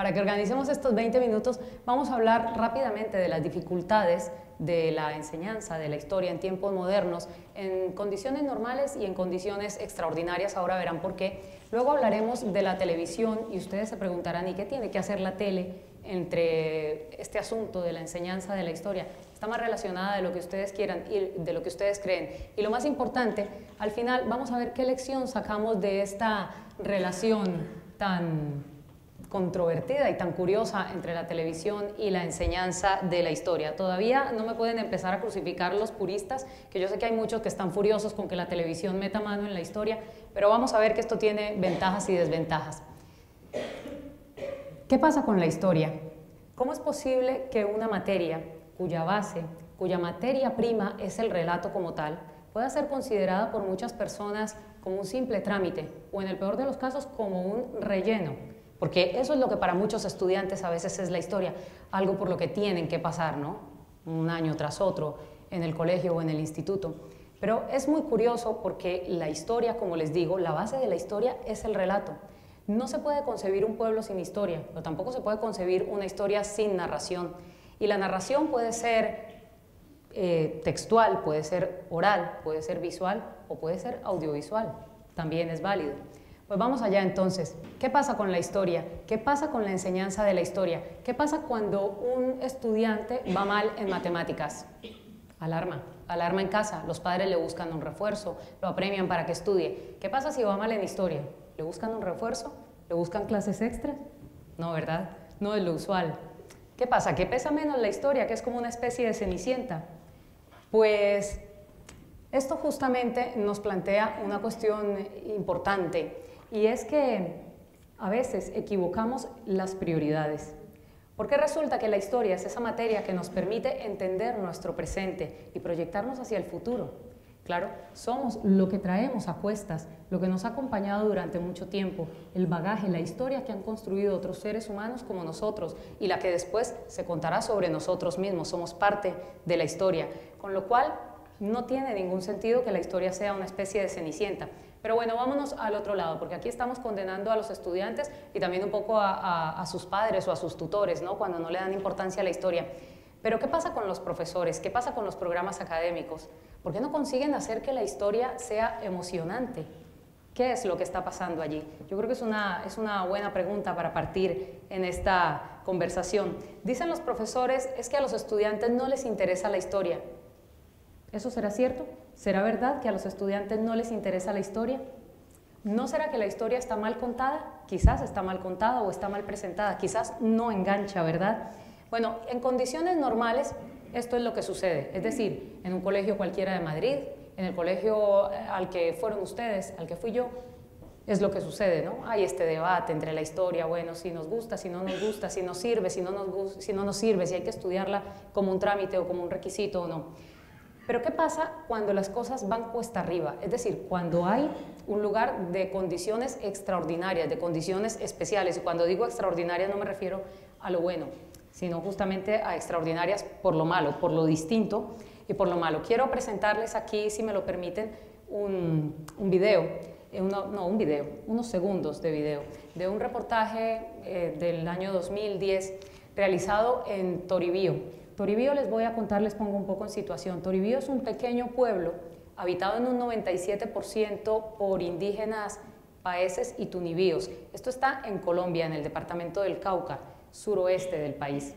Para que organicemos estos 20 minutos, vamos a hablar rápidamente de las dificultades de la enseñanza de la historia en tiempos modernos, en condiciones normales y en condiciones extraordinarias. Ahora verán por qué. Luego hablaremos de la televisión y ustedes se preguntarán, ¿y qué tiene que hacer la tele entre este asunto de la enseñanza de la historia? Está más relacionada de lo que ustedes quieran y de lo que ustedes creen. Y lo más importante, al final vamos a ver qué lección sacamos de esta relación tan controvertida y tan curiosa entre la televisión y la enseñanza de la historia. Todavía no me pueden empezar a crucificar los puristas, que yo sé que hay muchos que están furiosos con que la televisión meta mano en la historia, pero vamos a ver que esto tiene ventajas y desventajas. ¿Qué pasa con la historia? ¿Cómo es posible que una materia cuya base, cuya materia prima es el relato como tal, pueda ser considerada por muchas personas como un simple trámite o en el peor de los casos como un relleno? Porque eso es lo que para muchos estudiantes a veces es la historia, algo por lo que tienen que pasar, ¿no? Un año tras otro en el colegio o en el instituto. Pero es muy curioso porque la historia, como les digo, la base de la historia es el relato. No se puede concebir un pueblo sin historia, pero tampoco se puede concebir una historia sin narración. Y la narración puede ser eh, textual, puede ser oral, puede ser visual o puede ser audiovisual. También es válido. Pues vamos allá entonces. ¿Qué pasa con la historia? ¿Qué pasa con la enseñanza de la historia? ¿Qué pasa cuando un estudiante va mal en matemáticas? Alarma, alarma en casa. Los padres le buscan un refuerzo, lo apremian para que estudie. ¿Qué pasa si va mal en historia? ¿Le buscan un refuerzo? ¿Le buscan clases extras? No, ¿verdad? No es lo usual. ¿Qué pasa? ¿Qué pesa menos la historia? Que es como una especie de cenicienta. Pues esto justamente nos plantea una cuestión importante y es que a veces equivocamos las prioridades. Porque resulta que la historia es esa materia que nos permite entender nuestro presente y proyectarnos hacia el futuro. Claro, somos lo que traemos a cuestas, lo que nos ha acompañado durante mucho tiempo, el bagaje, la historia que han construido otros seres humanos como nosotros y la que después se contará sobre nosotros mismos. Somos parte de la historia, con lo cual no tiene ningún sentido que la historia sea una especie de cenicienta. Pero bueno, vámonos al otro lado, porque aquí estamos condenando a los estudiantes y también un poco a, sus padres o a sus tutores, ¿no? cuando no le dan importancia a la historia. Pero ¿qué pasa con los profesores? ¿Qué pasa con los programas académicos? ¿Por qué no consiguen hacer que la historia sea emocionante? ¿Qué es lo que está pasando allí? Yo creo que es una, es una buena pregunta para partir en esta conversación. Dicen los profesores, es que a los estudiantes no les interesa la historia. ¿Eso será cierto? ¿Será verdad que a los estudiantes no les interesa la historia? ¿No será que la historia está mal contada? Quizás está mal contada o está mal presentada, quizás no engancha, ¿verdad? Bueno, en condiciones normales esto es lo que sucede, es decir, en un colegio cualquiera de Madrid, en el colegio eh, al que fueron ustedes, al que fui yo, es lo que sucede, ¿no? Hay este debate entre la historia, bueno, si nos gusta, si no nos gusta, si nos sirve, si no nos, si no nos sirve, si hay que estudiarla como un trámite o como un requisito o no. Pero ¿qué pasa cuando las cosas van cuesta arriba? Es decir, cuando hay un lugar de condiciones extraordinarias, de condiciones especiales. Y cuando digo extraordinarias no me refiero a lo bueno, sino justamente a extraordinarias por lo malo, por lo distinto y por lo malo. Quiero presentarles aquí, si me lo permiten, un, un video, eh, no, un video, unos segundos de video, de un reportaje eh, del año 2010 realizado en Toribío. Toribío les voy a contar, les pongo un poco en situación. Toribío es un pequeño pueblo habitado en un 97% por indígenas paeses y tunibíos. Esto está en Colombia, en el departamento del Cauca, suroeste del país.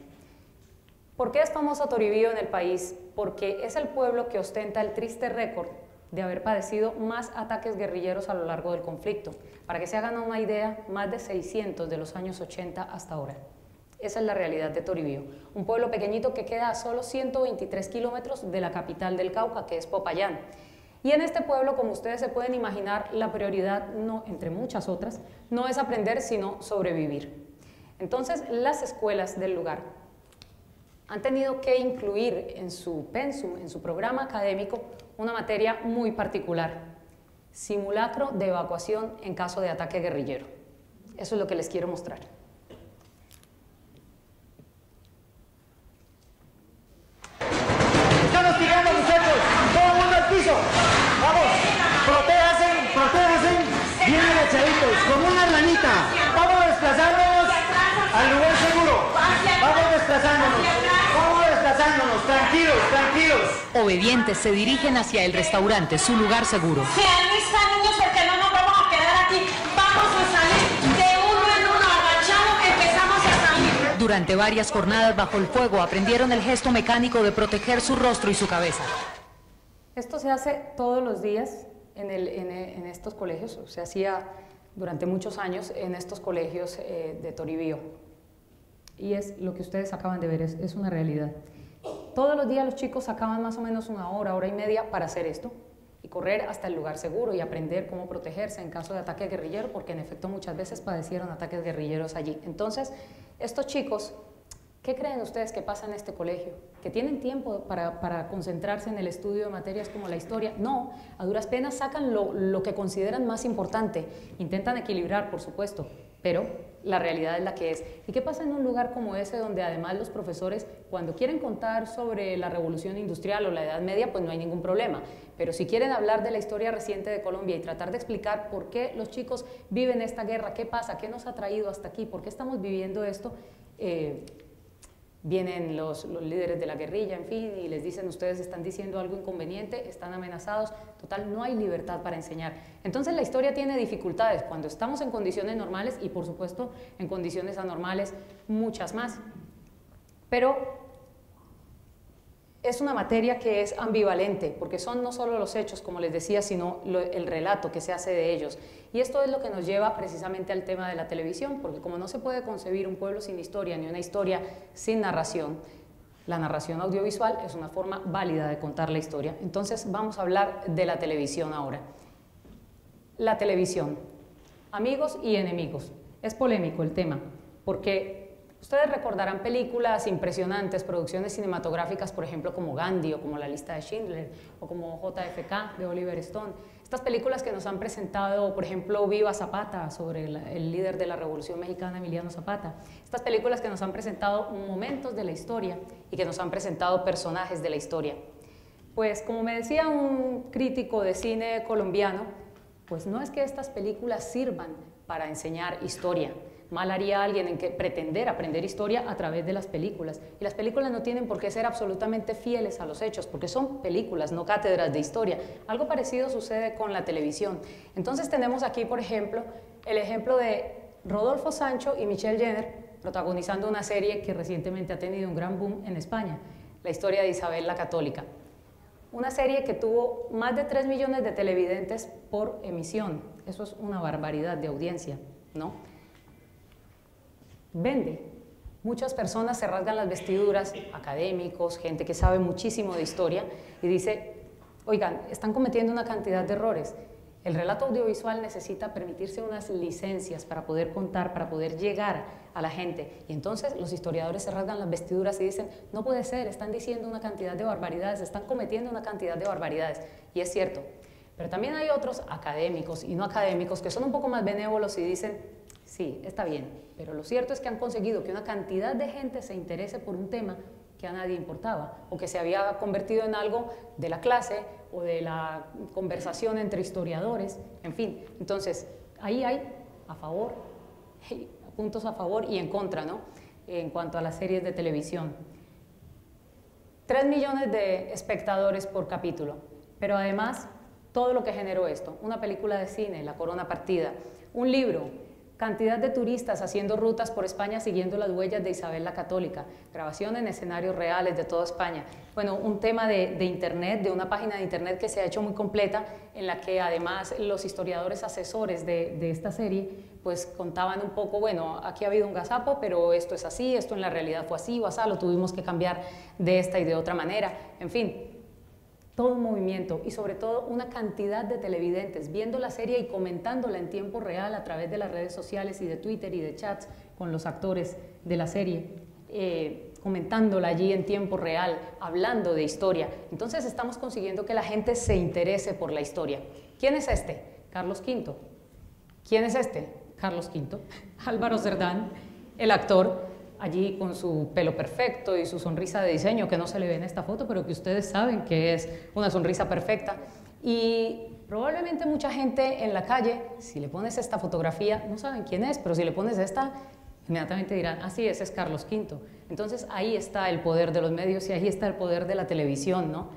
¿Por qué es famoso Toribío en el país? Porque es el pueblo que ostenta el triste récord de haber padecido más ataques guerrilleros a lo largo del conflicto. Para que se hagan una idea, más de 600 de los años 80 hasta ahora. Esa es la realidad de Toribío, un pueblo pequeñito que queda a solo 123 kilómetros de la capital del Cauca, que es Popayán. Y en este pueblo, como ustedes se pueden imaginar, la prioridad, no, entre muchas otras, no es aprender, sino sobrevivir. Entonces, las escuelas del lugar han tenido que incluir en su pensum, en su programa académico, una materia muy particular, simulacro de evacuación en caso de ataque guerrillero. Eso es lo que les quiero mostrar. Vamos, protéjanse, protéjanse. Bien agachaditos, como una ranita. Vamos a desplazarnos al lugar seguro. Vamos desplazándonos. Vamos desplazándonos. Tranquilos, tranquilos. Obedientes se dirigen hacia el restaurante, su lugar seguro. Se alistan niños porque no nos vamos a quedar aquí. Vamos a salir de uno en uno agachado que empezamos a salir. Durante varias jornadas bajo el fuego aprendieron el gesto mecánico de proteger su rostro y su cabeza. Esto se hace todos los días en, estos colegios, se hacía durante muchos años en estos colegios eh, de Toribío. Y es lo que ustedes acaban de ver, es, es una realidad. Todos los días los chicos sacaban más o menos una hora, hora y media para hacer esto y correr hasta el lugar seguro y aprender cómo protegerse en caso de ataque guerrillero, porque en efecto muchas veces padecieron ataques guerrilleros allí. Entonces, estos chicos ¿Qué creen ustedes que pasa en este colegio? ¿Que tienen tiempo para, concentrarse en el estudio de materias como la historia? No, a duras penas sacan lo, lo, que consideran más importante. Intentan equilibrar, por supuesto, pero la realidad es la que es. ¿Y qué pasa en un lugar como ese donde además los profesores, cuando quieren contar sobre la revolución industrial o la Edad Media, pues no hay ningún problema? Pero si quieren hablar de la historia reciente de Colombia y tratar de explicar por qué los chicos viven esta guerra, qué pasa, qué nos ha traído hasta aquí, por qué estamos viviendo esto, eh, vienen los, los, líderes de la guerrilla, en fin, y les dicen, ustedes están diciendo algo inconveniente, están amenazados, total, no hay libertad para enseñar. Entonces la historia tiene dificultades cuando estamos en condiciones normales y por supuesto en condiciones anormales muchas más. Pero es una materia que es ambivalente, porque son no solo los hechos, como les decía, sino el relato que se hace de ellos. Y esto es lo que nos lleva precisamente al tema de la televisión, porque como no se puede concebir un pueblo sin historia, ni una historia sin narración, la narración audiovisual es una forma válida de contar la historia. Entonces vamos a hablar de la televisión ahora. La televisión, amigos y enemigos. Es polémico el tema, porque Ustedes recordarán películas impresionantes, producciones cinematográficas, por ejemplo, como Gandhi o como La lista de Schindler o como JFK de Oliver Stone. Estas películas que nos han presentado, por ejemplo, Viva Zapata, sobre el, líder de la Revolución Mexicana, Emiliano Zapata. Estas películas que nos han presentado momentos de la historia y que nos han presentado personajes de la historia. Pues como me decía un crítico de cine colombiano, pues no es que estas películas sirvan para enseñar historia, Mal haría alguien en que pretender aprender historia a través de las películas. Y las películas no tienen por qué ser absolutamente fieles a los hechos, porque son películas, no cátedras de historia. Algo parecido sucede con la televisión. Entonces tenemos aquí, por ejemplo, el ejemplo de Rodolfo Sancho y Michelle Jenner protagonizando una serie que recientemente ha tenido un gran boom en España, la historia de Isabel la Católica. Una serie que tuvo más de 3 millones de televidentes por emisión. Eso es una barbaridad de audiencia, ¿no? Vende. Muchas personas se rasgan las vestiduras, académicos, gente que sabe muchísimo de historia, y dice, oigan, están cometiendo una cantidad de errores. El relato audiovisual necesita permitirse unas licencias para poder contar, para poder llegar a la gente. Y entonces los historiadores se rasgan las vestiduras y dicen, no puede ser, están diciendo una cantidad de barbaridades, están cometiendo una cantidad de barbaridades. Y es cierto. Pero también hay otros académicos y no académicos que son un poco más benévolos y dicen, Sí, está bien, pero lo cierto es que han conseguido que una cantidad de gente se interese por un tema que a nadie importaba o que se había convertido en algo de la clase o de la conversación entre historiadores, en fin. Entonces, ahí hay a favor, puntos a favor y en contra, ¿no? En cuanto a las series de televisión. Tres millones de espectadores por capítulo, pero además todo lo que generó esto, una película de cine, La Corona Partida, un libro, Cantidad de turistas haciendo rutas por España siguiendo las huellas de Isabel la Católica, grabación en escenarios reales de toda España. Bueno, un tema de, Internet, de una página de Internet que se ha hecho muy completa, en la que además los historiadores asesores de, esta serie pues contaban un poco, bueno, aquí ha habido un gazapo, pero esto es así, esto en la realidad fue así o así, lo tuvimos que cambiar de esta y de otra manera. En fin, todo un movimiento y sobre todo una cantidad de televidentes viendo la serie y comentándola en tiempo real a través de las redes sociales y de Twitter y de chats con los actores de la serie, eh, comentándola allí en tiempo real, hablando de historia. Entonces estamos consiguiendo que la gente se interese por la historia. ¿Quién es este? Carlos V. ¿Quién es este? Carlos V. Álvaro Cerdán, el actor allí con su pelo perfecto y su sonrisa de diseño, que no se le ve en esta foto, pero que ustedes saben que es una sonrisa perfecta. Y probablemente mucha gente en la calle, si le pones esta fotografía, no saben quién es, pero si le pones esta, inmediatamente dirán, así ah, ese es Carlos V. Entonces ahí está el poder de los medios y ahí está el poder de la televisión, ¿no?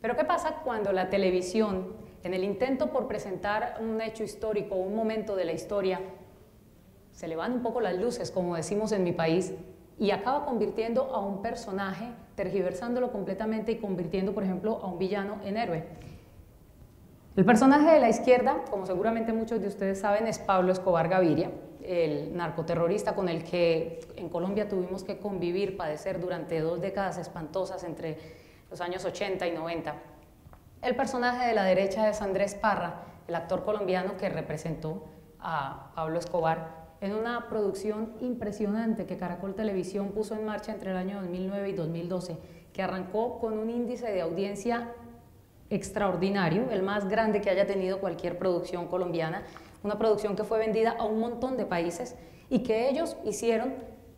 Pero ¿qué pasa cuando la televisión, en el intento por presentar un hecho histórico, un momento de la historia, se le van un poco las luces, como decimos en mi país, y acaba convirtiendo a un personaje, tergiversándolo completamente y convirtiendo, por ejemplo, a un villano en héroe. El personaje de la izquierda, como seguramente muchos de ustedes saben, es Pablo Escobar Gaviria, el narcoterrorista con el que en Colombia tuvimos que convivir, padecer durante dos décadas espantosas entre los años 80 y 90. El personaje de la derecha es Andrés Parra, el actor colombiano que representó a Pablo Escobar en una producción impresionante que Caracol Televisión puso en marcha entre el año 2009 y 2012, que arrancó con un índice de audiencia extraordinario, el más grande que haya tenido cualquier producción colombiana, una producción que fue vendida a un montón de países y que ellos hicieron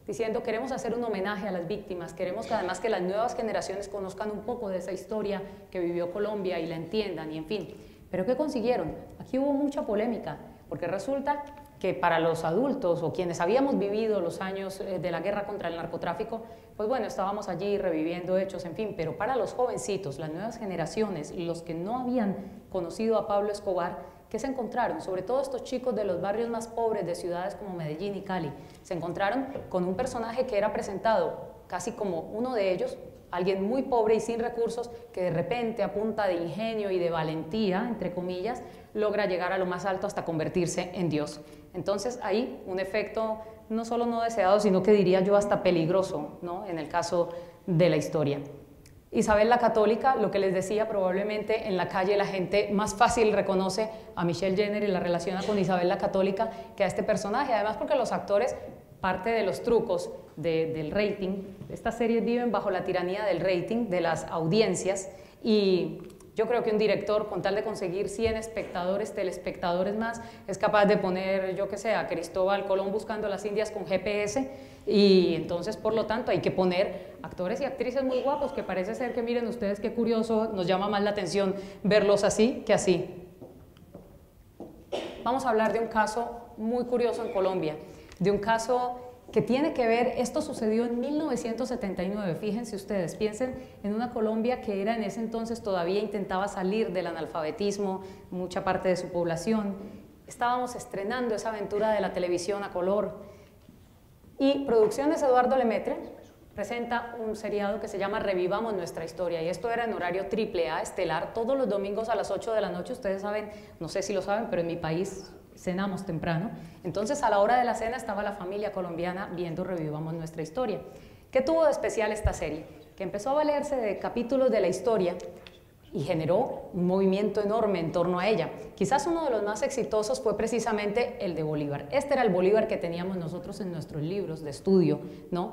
diciendo queremos hacer un homenaje a las víctimas, queremos que además que las nuevas generaciones conozcan un poco de esa historia que vivió Colombia y la entiendan y en fin. Pero ¿qué consiguieron? Aquí hubo mucha polémica, porque resulta que para los adultos o quienes habíamos vivido los años eh, de la guerra contra el narcotráfico, pues bueno, estábamos allí reviviendo hechos, en fin, pero para los jovencitos, las nuevas generaciones, los que no habían conocido a Pablo Escobar, ¿qué se encontraron? Sobre todo estos chicos de los barrios más pobres de ciudades como Medellín y Cali, se encontraron con un personaje que era presentado casi como uno de ellos, alguien muy pobre y sin recursos que de repente a punta de ingenio y de valentía, entre comillas, logra llegar a lo más alto hasta convertirse en Dios. Entonces ahí un efecto no solo no deseado, sino que diría yo hasta peligroso, ¿no? en el caso de la historia. Isabel la Católica, lo que les decía, probablemente en la calle la gente más fácil reconoce a Michelle Jenner y la relaciona con Isabel la Católica que a este personaje, además porque los actores, parte de los trucos del rating, estas series viven bajo la tiranía del rating, de las audiencias, y yo creo que un director, con tal de conseguir 100 espectadores, telespectadores más, es capaz de poner, yo que sé, a Cristóbal Colón buscando las Indias con GPS y entonces, por lo tanto, hay que poner actores y actrices muy guapos, que parece ser que, miren ustedes qué curioso, nos llama más la atención verlos así que así. Vamos a hablar de un caso muy curioso en Colombia, de un caso que tiene que ver, esto sucedió en 1979, fíjense ustedes, piensen en una Colombia que era en ese entonces todavía intentaba salir del analfabetismo, mucha parte de su población, estábamos estrenando esa aventura de la televisión a color. Y Producciones Eduardo Lemetre presenta un seriado que se llama Revivamos nuestra historia y esto era en horario triple A, estelar, todos los domingos a las 8 de la noche, ustedes saben, no sé si lo saben, pero en mi país cenamos temprano. Entonces a la hora de la cena estaba la familia colombiana viendo Revivamos nuestra historia. ¿Qué tuvo de especial esta serie? Que empezó a valerse de capítulos de la historia y generó un movimiento enorme en torno a ella. Quizás uno de los más exitosos fue precisamente el de Bolívar. Este era el Bolívar que teníamos nosotros en nuestros libros de estudio, ¿no?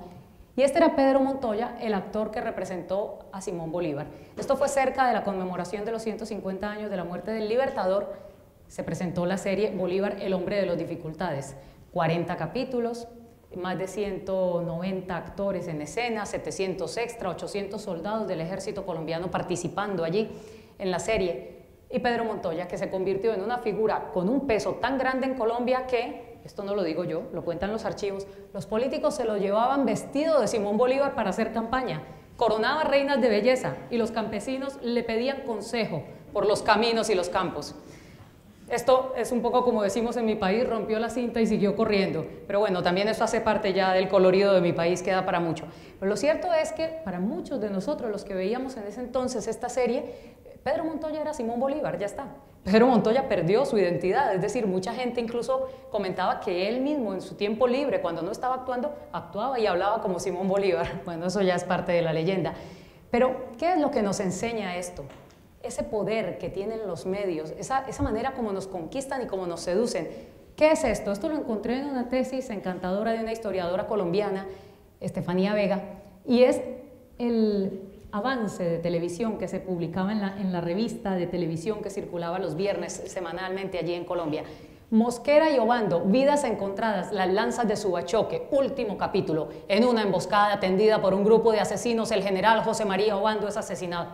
Y este era Pedro Montoya, el actor que representó a Simón Bolívar. Esto fue cerca de la conmemoración de los 150 años de la muerte del Libertador se presentó la serie Bolívar, el hombre de las dificultades. 40 capítulos, más de 190 actores en escena, 700 extra, 800 soldados del ejército colombiano participando allí en la serie. Y Pedro Montoya, que se convirtió en una figura con un peso tan grande en Colombia que, esto no lo digo yo, lo cuentan los archivos, los políticos se lo llevaban vestido de Simón Bolívar para hacer campaña, coronaba reinas de belleza y los campesinos le pedían consejo por los caminos y los campos. Esto es un poco como decimos en mi país, rompió la cinta y siguió corriendo. Pero bueno, también eso hace parte ya del colorido de mi país, queda para mucho. Pero lo cierto es que para muchos de nosotros, los que veíamos en ese entonces esta serie, Pedro Montoya era Simón Bolívar, ya está. Pedro Montoya perdió su identidad, es decir, mucha gente incluso comentaba que él mismo en su tiempo libre, cuando no estaba actuando, actuaba y hablaba como Simón Bolívar. Bueno, eso ya es parte de la leyenda. Pero, ¿qué es lo que nos enseña esto? Ese poder que tienen los medios, esa, manera como nos conquistan y como nos seducen. ¿Qué es esto? Esto lo encontré en una tesis encantadora de una historiadora colombiana, Estefanía Vega, y es el avance de televisión que se publicaba en la, en la revista de televisión que circulaba los viernes semanalmente allí en Colombia. Mosquera y Obando, vidas encontradas, las lanzas de Subachoque, último capítulo. En una emboscada atendida por un grupo de asesinos, el general José María Obando es asesinado.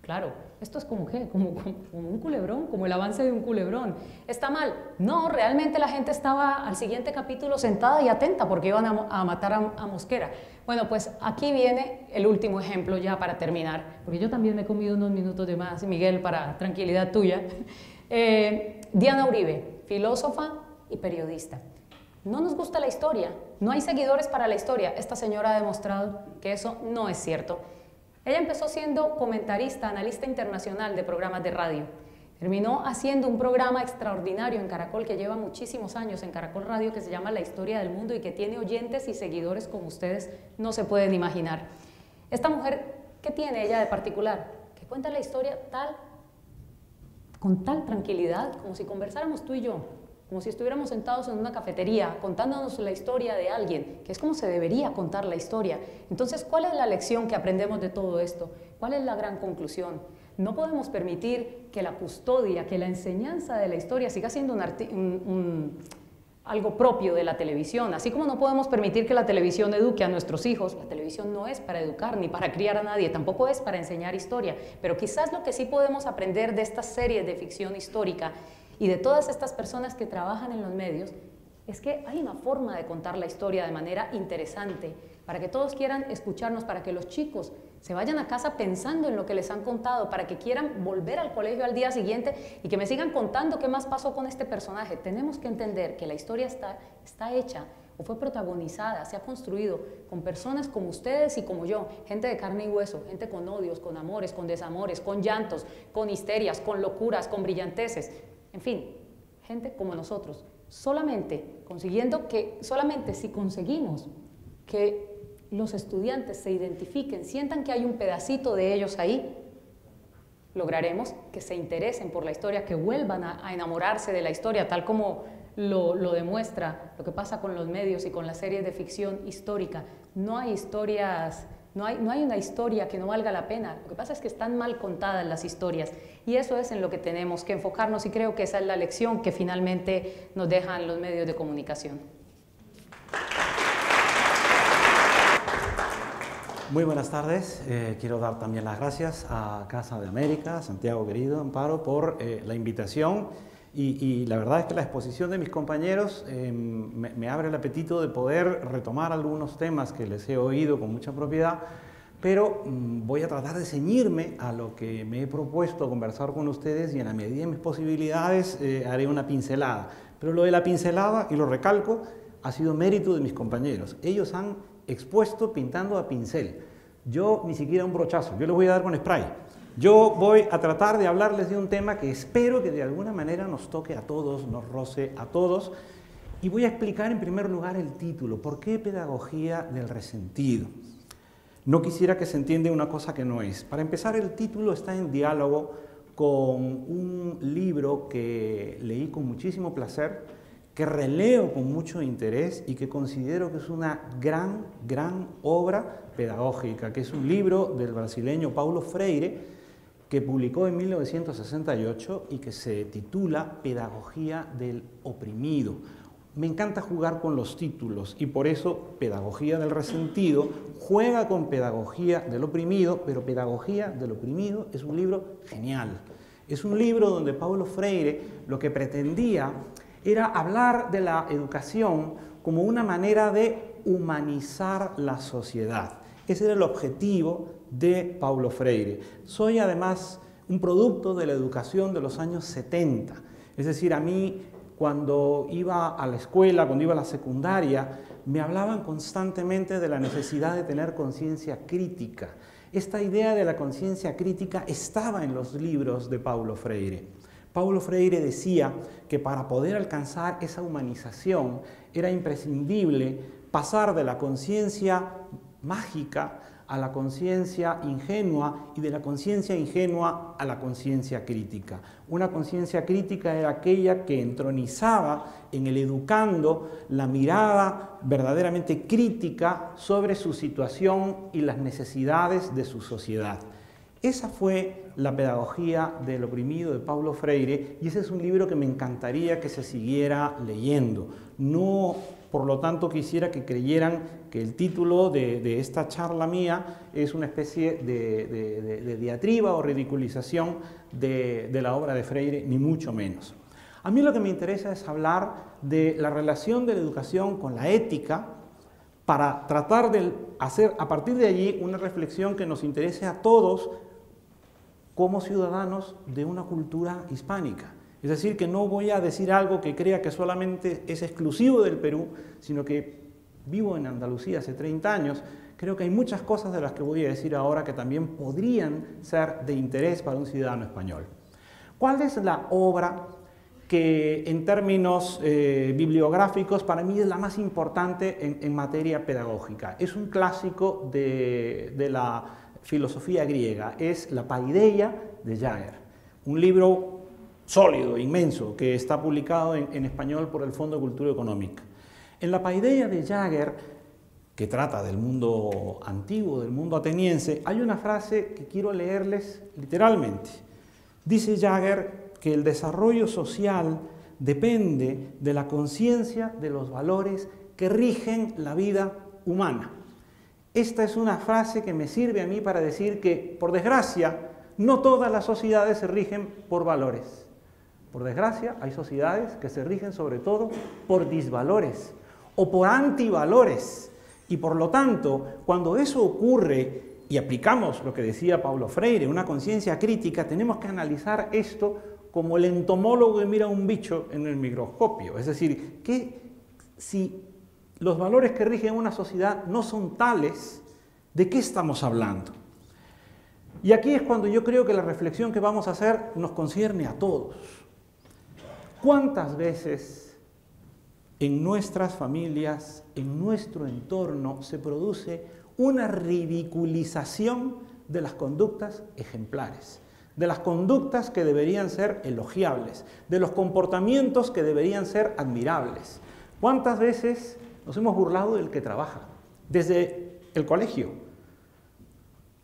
Claro, esto es como, ¿qué? Como, un culebrón, como el avance de un culebrón. ¿Está mal? No, realmente la gente estaba al siguiente capítulo sentada y atenta porque iban a, matar a, Mosquera. Bueno, pues aquí viene el último ejemplo ya para terminar, porque yo también me he comido unos minutos de más, Miguel, para tranquilidad tuya. Eh, Diana Uribe, filósofa y periodista. No nos gusta la historia, no hay seguidores para la historia. Esta señora ha demostrado que eso no es cierto. Ella empezó siendo comentarista, analista internacional de programas de radio. Terminó haciendo un programa extraordinario en Caracol que lleva muchísimos años en Caracol Radio que se llama La Historia del Mundo y que tiene oyentes y seguidores como ustedes no se pueden imaginar. Esta mujer, ¿qué tiene ella de particular? Que cuenta la historia tal, con tal tranquilidad, como si conversáramos tú y yo, como si estuviéramos sentados en una cafetería contándonos la historia de alguien, que es como se debería contar la historia. Entonces, ¿cuál es la lección que aprendemos de todo esto? ¿Cuál es la gran conclusión? No podemos permitir que la custodia, que la enseñanza de la historia siga siendo algo propio de la televisión. Así como no podemos permitir que la televisión eduque a nuestros hijos, la televisión no es para educar ni para criar a nadie, tampoco es para enseñar historia. Pero quizás lo que sí podemos aprender de estas series de ficción histórica y de todas estas personas que trabajan en los medios es que hay una forma de contar la historia de manera interesante, para que todos quieran escucharnos, para que los chicos se vayan a casa pensando en lo que les han contado, para que quieran volver al colegio al día siguiente y que me sigan contando qué más pasó con este personaje. Tenemos que entender que la historia está, está hecha o fue protagonizada, se ha construido con personas como ustedes y como yo, gente de carne y hueso, gente con odios, con amores, con desamores, con llantos, con histerias, con locuras, con brillanteces, en fin, gente como nosotros. Solamente consiguiendo que, solamente si conseguimos que los estudiantes se identifiquen, sientan que hay un pedacito de ellos ahí, lograremos que se interesen por la historia, que vuelvan a, enamorarse de la historia, tal como lo, demuestra lo que pasa con los medios y con las series de ficción histórica. No hay historias, no hay, no hay una historia que no valga la pena. Lo que pasa es que están mal contadas las historias y eso es en lo que tenemos que enfocarnos y creo que esa es la lección que finalmente nos dejan los medios de comunicación. Muy buenas tardes. Eh, quiero dar también las gracias a Casa de América, Santiago querido, Amparo, por eh, la invitación y, la verdad es que la exposición de mis compañeros em, me, abre el apetito de poder retomar algunos temas que les he oído con mucha propiedad, pero mm, voy a tratar de ceñirme a lo que me he propuesto conversar con ustedes y en la medida de mis posibilidades eh, haré una pincelada. Pero lo de la pincelada, y lo recalco, ha sido mérito de mis compañeros. Ellos han expuesto pintando a pincel. Yo ni siquiera un brochazo, yo les voy a dar con spray. Yo voy a tratar de hablarles de un tema que espero que de alguna manera nos toque a todos, nos roce a todos, y voy a explicar en primer lugar el título, ¿por qué pedagogía del resentido? No quisiera que se entienda una cosa que no es. Para empezar, el título está en diálogo con un libro que leí con muchísimo placer, que releo con mucho interés y que considero que es una gran, gran obra pedagógica, que es un libro del brasileño Paulo Freire, que publicó en 1968 y que se titula Pedagogía del oprimido. Me encanta jugar con los títulos y por eso Pedagogía del resentido juega con Pedagogía del oprimido, pero Pedagogía del oprimido es un libro genial. Es un libro donde Paulo Freire lo que pretendía era hablar de la educación como una manera de humanizar la sociedad. Ese era el objetivo de Paulo Freire. Soy además un producto de la educación de los años 70. Es decir, a mí cuando iba a la escuela, cuando iba a la secundaria, me hablaban constantemente de la necesidad de tener conciencia crítica. Esta idea de la conciencia crítica estaba en los libros de Paulo Freire. Paulo Freire decía que para poder alcanzar esa humanización era imprescindible pasar de la conciencia mágica a la conciencia ingenua y de la conciencia ingenua a la conciencia crítica. Una conciencia crítica era aquella que entronizaba en el educando la mirada verdaderamente crítica sobre su situación y las necesidades de su sociedad. Esa fue la pedagogía del oprimido de Paulo Freire y ese es un libro que me encantaría que se siguiera leyendo. No por lo tanto, quisiera que creyeran que el título de, esta charla mía es una especie de, diatriba o ridiculización de, la obra de Freire, ni mucho menos. A mí lo que me interesa es hablar de la relación de la educación con la ética para tratar de hacer a partir de allí una reflexión que nos interese a todos como ciudadanos de una cultura hispánica. Es decir, que no voy a decir algo que crea que solamente es exclusivo del Perú, sino que vivo en Andalucía hace 30 años, creo que hay muchas cosas de las que voy a decir ahora que también podrían ser de interés para un ciudadano español. ¿Cuál es la obra que en términos eh, bibliográficos para mí es la más importante en, materia pedagógica? Es un clásico de, de la filosofía griega, es La Paideia de Jager, un libro sólido, inmenso, que está publicado en, español por el Fondo de Cultura Económica. En la paideia de Jagger, que trata del mundo antiguo, del mundo ateniense, hay una frase que quiero leerles literalmente. Dice Jagger que el desarrollo social depende de la conciencia de los valores que rigen la vida humana. Esta es una frase que me sirve a mí para decir que, por desgracia, no todas las sociedades se rigen por valores Por desgracia, hay sociedades que se rigen sobre todo por disvalores o por antivalores. Y por lo tanto, cuando eso ocurre y aplicamos lo que decía Pablo Freire, una conciencia crítica, tenemos que analizar esto como el entomólogo que mira un bicho en el microscopio. Es decir, que si los valores que rigen una sociedad no son tales, ¿de qué estamos hablando? Y aquí es cuando yo creo que la reflexión que vamos a hacer nos concierne a todos. ¿Cuántas veces en nuestras familias, en nuestro entorno, se produce una ridiculización de las conductas ejemplares, de las conductas que deberían ser elogiables, de los comportamientos que deberían ser admirables? ¿Cuántas veces nos hemos burlado del que trabaja? Desde el colegio.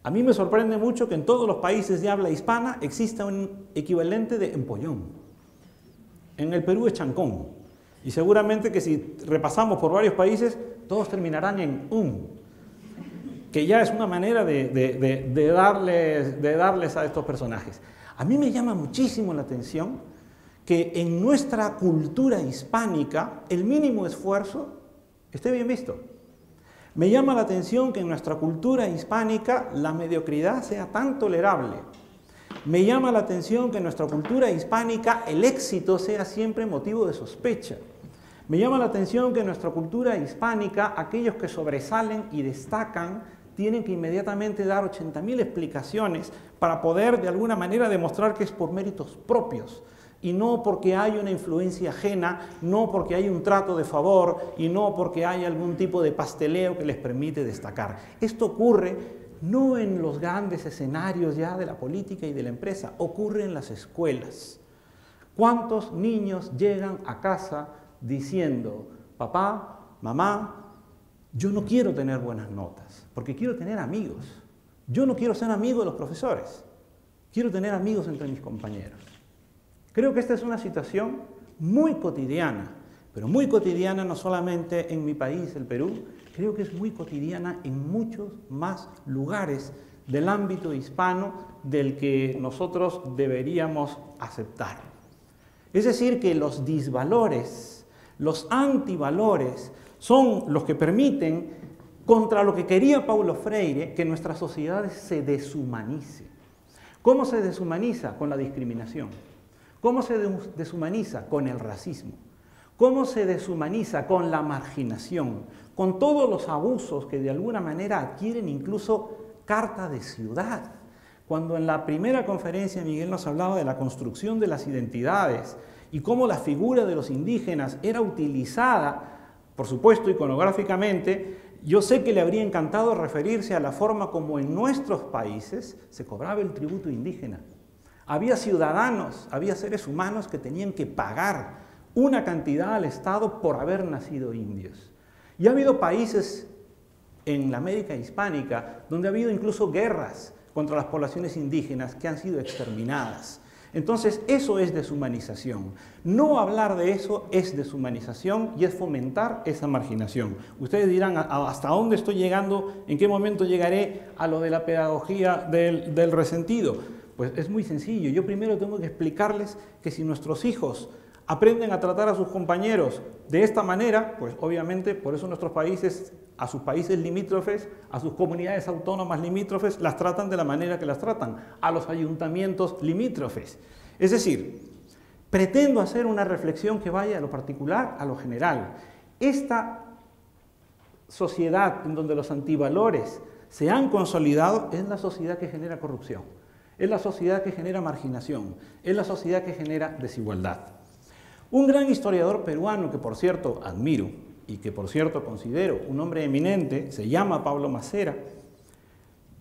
A mí me sorprende mucho que en todos los países de habla hispana exista un equivalente de empollón. En el Perú es chancón. Y seguramente que si repasamos por varios países, todos terminarán en un, que ya es una manera de, darles, de darles a estos personajes. A mí me llama muchísimo la atención que en nuestra cultura hispánica el mínimo esfuerzo esté bien visto. Me llama la atención que en nuestra cultura hispánica la mediocridad sea tan tolerable me llama la atención que en nuestra cultura hispánica el éxito sea siempre motivo de sospecha. Me llama la atención que en nuestra cultura hispánica aquellos que sobresalen y destacan tienen que inmediatamente dar 80.000 explicaciones para poder de alguna manera demostrar que es por méritos propios y no porque hay una influencia ajena, no porque hay un trato de favor y no porque hay algún tipo de pasteleo que les permite destacar. Esto ocurre no en los grandes escenarios ya de la política y de la empresa, ocurre en las escuelas. ¿Cuántos niños llegan a casa diciendo, papá, mamá, yo no quiero tener buenas notas, porque quiero tener amigos. Yo no quiero ser amigo de los profesores, quiero tener amigos entre mis compañeros. Creo que esta es una situación muy cotidiana, pero muy cotidiana no solamente en mi país, el Perú, creo que es muy cotidiana en muchos más lugares del ámbito hispano del que nosotros deberíamos aceptar. Es decir, que los disvalores, los antivalores, son los que permiten, contra lo que quería Paulo Freire, que nuestra sociedad se deshumanice. ¿Cómo se deshumaniza? Con la discriminación. ¿Cómo se deshumaniza? Con el racismo. ¿Cómo se deshumaniza? Con la marginación con todos los abusos que de alguna manera adquieren incluso carta de ciudad. Cuando en la primera conferencia Miguel nos hablaba de la construcción de las identidades y cómo la figura de los indígenas era utilizada, por supuesto iconográficamente, yo sé que le habría encantado referirse a la forma como en nuestros países se cobraba el tributo indígena. Había ciudadanos, había seres humanos que tenían que pagar una cantidad al Estado por haber nacido indios. Y ha habido países en la América hispánica donde ha habido incluso guerras contra las poblaciones indígenas que han sido exterminadas. Entonces, eso es deshumanización. No hablar de eso es deshumanización y es fomentar esa marginación. Ustedes dirán, ¿hasta dónde estoy llegando? ¿En qué momento llegaré a lo de la pedagogía del, del resentido? Pues es muy sencillo. Yo primero tengo que explicarles que si nuestros hijos aprenden a tratar a sus compañeros de esta manera, pues obviamente por eso nuestros países, a sus países limítrofes, a sus comunidades autónomas limítrofes, las tratan de la manera que las tratan, a los ayuntamientos limítrofes. Es decir, pretendo hacer una reflexión que vaya a lo particular, a lo general. Esta sociedad en donde los antivalores se han consolidado es la sociedad que genera corrupción, es la sociedad que genera marginación, es la sociedad que genera desigualdad. Un gran historiador peruano que por cierto admiro y que por cierto considero un hombre eminente, se llama Pablo Macera,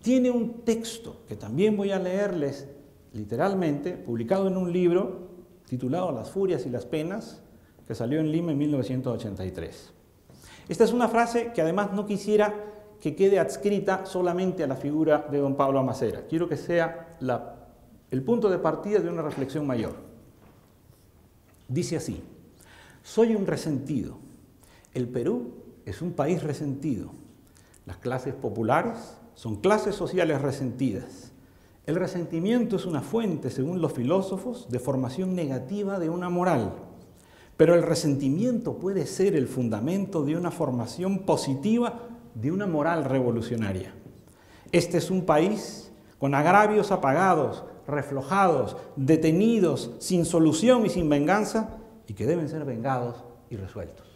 tiene un texto que también voy a leerles literalmente, publicado en un libro titulado Las furias y las penas, que salió en Lima en 1983. Esta es una frase que además no quisiera que quede adscrita solamente a la figura de don Pablo Macera. Quiero que sea el punto de partida de una reflexión mayor. Dice así, soy un resentido. El Perú es un país resentido. Las clases populares son clases sociales resentidas. El resentimiento es una fuente, según los filósofos, de formación negativa de una moral. Pero el resentimiento puede ser el fundamento de una formación positiva de una moral revolucionaria. Este es un país con agravios apagados, reflojados, detenidos, sin solución y sin venganza, y que deben ser vengados y resueltos.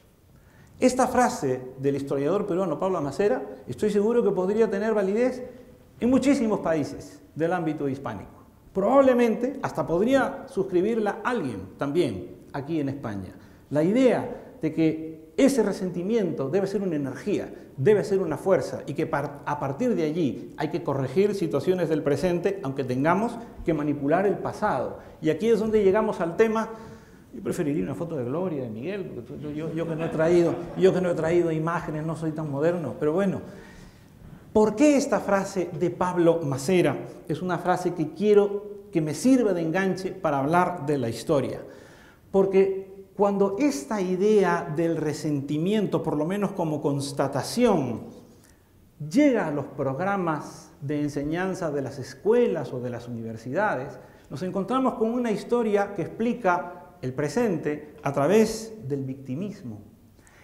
Esta frase del historiador peruano Pablo Macera, estoy seguro que podría tener validez en muchísimos países del ámbito hispánico. Probablemente hasta podría suscribirla alguien también aquí en España. La idea de que ese resentimiento debe ser una energía, debe ser una fuerza y que a partir de allí hay que corregir situaciones del presente, aunque tengamos que manipular el pasado. Y aquí es donde llegamos al tema yo preferiría una foto de Gloria, de Miguel, porque yo, yo, que no he traído, yo que no he traído imágenes, no soy tan moderno, pero bueno. ¿Por qué esta frase de Pablo Macera es una frase que quiero que me sirva de enganche para hablar de la historia? Porque cuando esta idea del resentimiento, por lo menos como constatación, llega a los programas de enseñanza de las escuelas o de las universidades, nos encontramos con una historia que explica el presente a través del victimismo,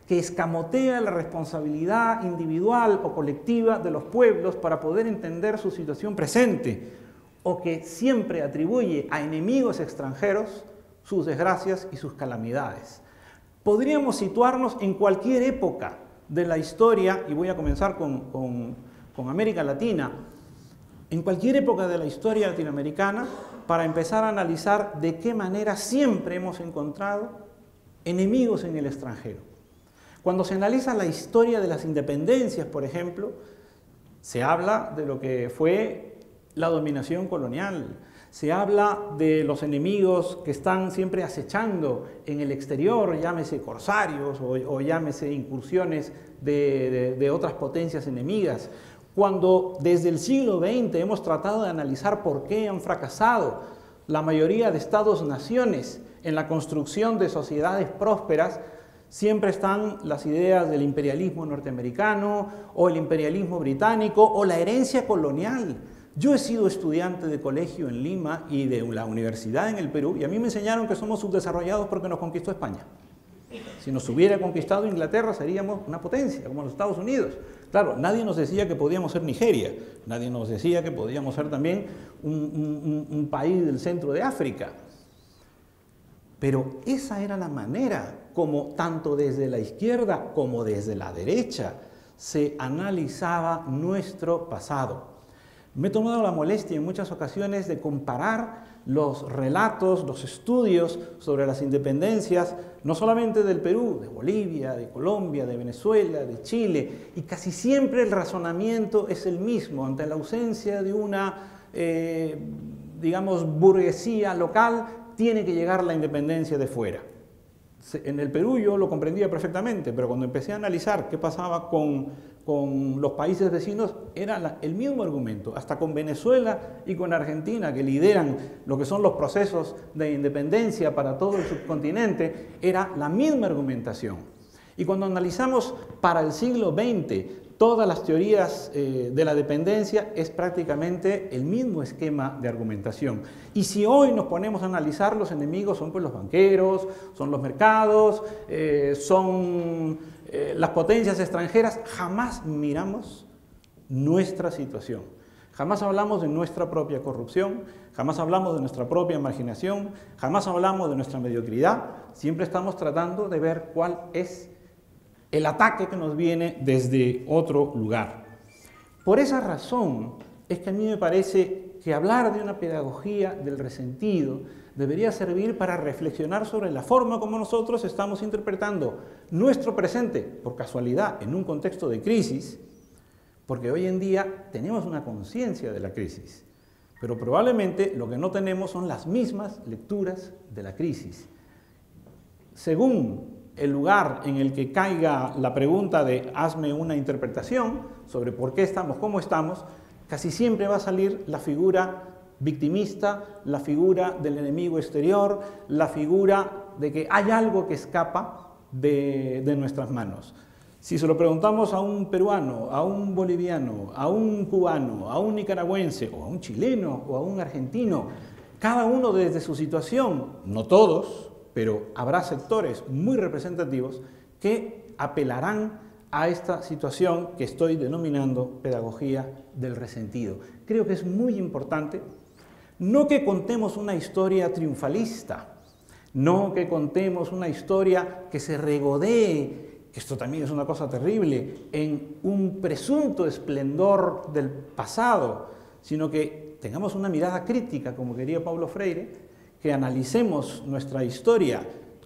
que escamotea la responsabilidad individual o colectiva de los pueblos para poder entender su situación presente, o que siempre atribuye a enemigos extranjeros sus desgracias y sus calamidades. Podríamos situarnos en cualquier época de la historia, y voy a comenzar con, con América Latina, en cualquier época de la historia latinoamericana, para empezar a analizar de qué manera siempre hemos encontrado enemigos en el extranjero. Cuando se analiza la historia de las independencias, por ejemplo, se habla de lo que fue la dominación colonial, se habla de los enemigos que están siempre acechando en el exterior, llámese corsarios o, llámese incursiones de, otras potencias enemigas, cuando desde el siglo XX hemos tratado de analizar por qué han fracasado la mayoría de estados-naciones en la construcción de sociedades prósperas, siempre están las ideas del imperialismo norteamericano o el imperialismo británico o la herencia colonial. Yo he sido estudiante de colegio en Lima y de la universidad en el Perú y a mí me enseñaron que somos subdesarrollados porque nos conquistó España. Si nos hubiera conquistado Inglaterra seríamos una potencia como los Estados Unidos. Claro, nadie nos decía que podíamos ser Nigeria, nadie nos decía que podíamos ser también un, país del centro de África. Pero esa era la manera como tanto desde la izquierda como desde la derecha se analizaba nuestro pasado. Me he tomado la molestia en muchas ocasiones de comparar los relatos, los estudios sobre las independencias, no solamente del Perú, de Bolivia, de Colombia, de Venezuela, de Chile, y casi siempre el razonamiento es el mismo ante la ausencia de una, eh, digamos, burguesía local, tiene que llegar la independencia de fuera. En el Perú yo lo comprendía perfectamente, pero cuando empecé a analizar qué pasaba con con los países vecinos era el mismo argumento, hasta con Venezuela y con Argentina, que lideran lo que son los procesos de independencia para todo el subcontinente, era la misma argumentación. Y cuando analizamos para el siglo XX todas las teorías eh, de la dependencia, es prácticamente el mismo esquema de argumentación. Y si hoy nos ponemos a analizar, los enemigos son pues, los banqueros, son los mercados, eh, son eh, las potencias extranjeras, jamás miramos nuestra situación. Jamás hablamos de nuestra propia corrupción, jamás hablamos de nuestra propia marginación, jamás hablamos de nuestra mediocridad, siempre estamos tratando de ver cuál es el ataque que nos viene desde otro lugar. Por esa razón es que a mí me parece que hablar de una pedagogía del resentido, debería servir para reflexionar sobre la forma como nosotros estamos interpretando nuestro presente, por casualidad, en un contexto de crisis, porque hoy en día tenemos una conciencia de la crisis, pero probablemente lo que no tenemos son las mismas lecturas de la crisis. Según el lugar en el que caiga la pregunta de hazme una interpretación sobre por qué estamos como estamos, casi siempre va a salir la figura victimista, la figura del enemigo exterior, la figura de que hay algo que escapa de, nuestras manos. Si se lo preguntamos a un peruano, a un boliviano, a un cubano, a un nicaragüense, o a un chileno, o a un argentino, cada uno desde su situación, no todos, pero habrá sectores muy representativos que apelarán a esta situación que estoy denominando pedagogía del resentido. Creo que es muy importante no que contemos una historia triunfalista, no que contemos una historia que se regodee, esto también es una cosa terrible, en un presunto esplendor del pasado, sino que tengamos una mirada crítica, como quería Pablo Freire, que analicemos nuestra historia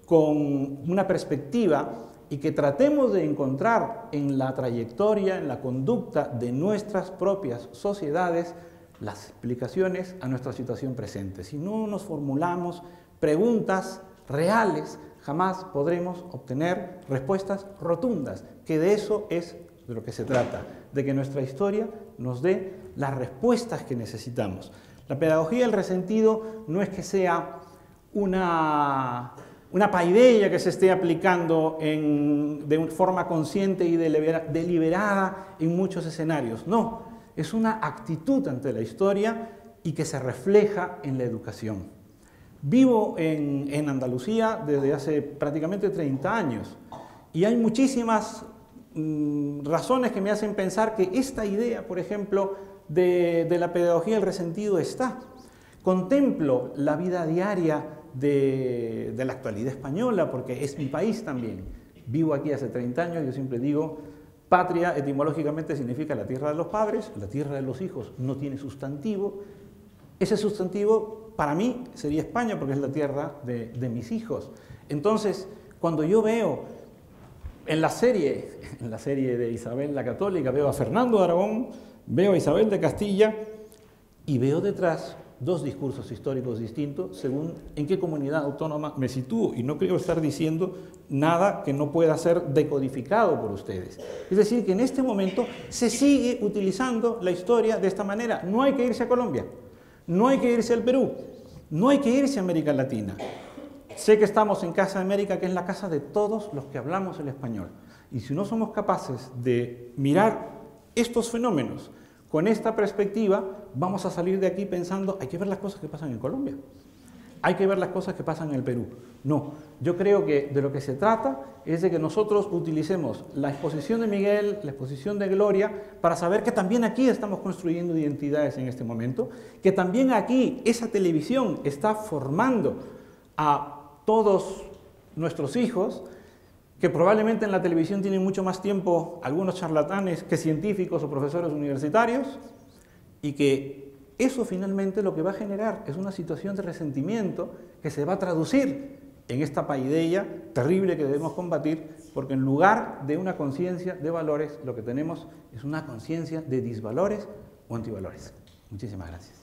con una perspectiva y que tratemos de encontrar en la trayectoria, en la conducta de nuestras propias sociedades, las explicaciones a nuestra situación presente. Si no nos formulamos preguntas reales, jamás podremos obtener respuestas rotundas, que de eso es de lo que se trata, de que nuestra historia nos dé las respuestas que necesitamos. La pedagogía del resentido no es que sea una, una que se esté aplicando de forma consciente y deliberada en muchos escenarios. No, es una actitud ante la historia y que se refleja en la educación. Vivo en, Andalucía desde hace prácticamente 30 años y hay muchísimas mm, razones que me hacen pensar que esta idea, por ejemplo, de, la pedagogía del resentido está. Contemplo la vida diaria de, la actualidad española, porque es mi país también. Vivo aquí hace 30 años, yo siempre digo, patria etimológicamente significa la tierra de los padres, la tierra de los hijos no tiene sustantivo. Ese sustantivo para mí sería España, porque es la tierra de, mis hijos. Entonces, cuando yo veo en la serie, en la serie de Isabel la Católica, veo a Fernando de Aragón, Veo a Isabel de Castilla y veo detrás dos discursos históricos distintos según en qué comunidad autónoma me sitúo y no creo estar diciendo nada que no pueda ser decodificado por ustedes. Es decir, que en este momento se sigue utilizando la historia de esta manera. No hay que irse a Colombia, no hay que irse al Perú, no hay que irse a América Latina. Sé que estamos en Casa de América, que es la casa de todos los que hablamos el español. Y si no somos capaces de mirar estos fenómenos con esta perspectiva, vamos a salir de aquí pensando, hay que ver las cosas que pasan en Colombia, hay que ver las cosas que pasan en el Perú. No, yo creo que de lo que se trata es de que nosotros utilicemos la exposición de Miguel, la exposición de Gloria, para saber que también aquí estamos construyendo identidades en este momento, que también aquí esa televisión está formando a todos nuestros hijos, que probablemente en la televisión tienen mucho más tiempo algunos charlatanes que científicos o profesores universitarios, y que eso finalmente lo que va a generar es una situación de resentimiento que se va a traducir en esta paideia terrible que debemos combatir, porque en lugar de una conciencia de valores, lo que tenemos es una conciencia de disvalores o antivalores. Muchísimas gracias.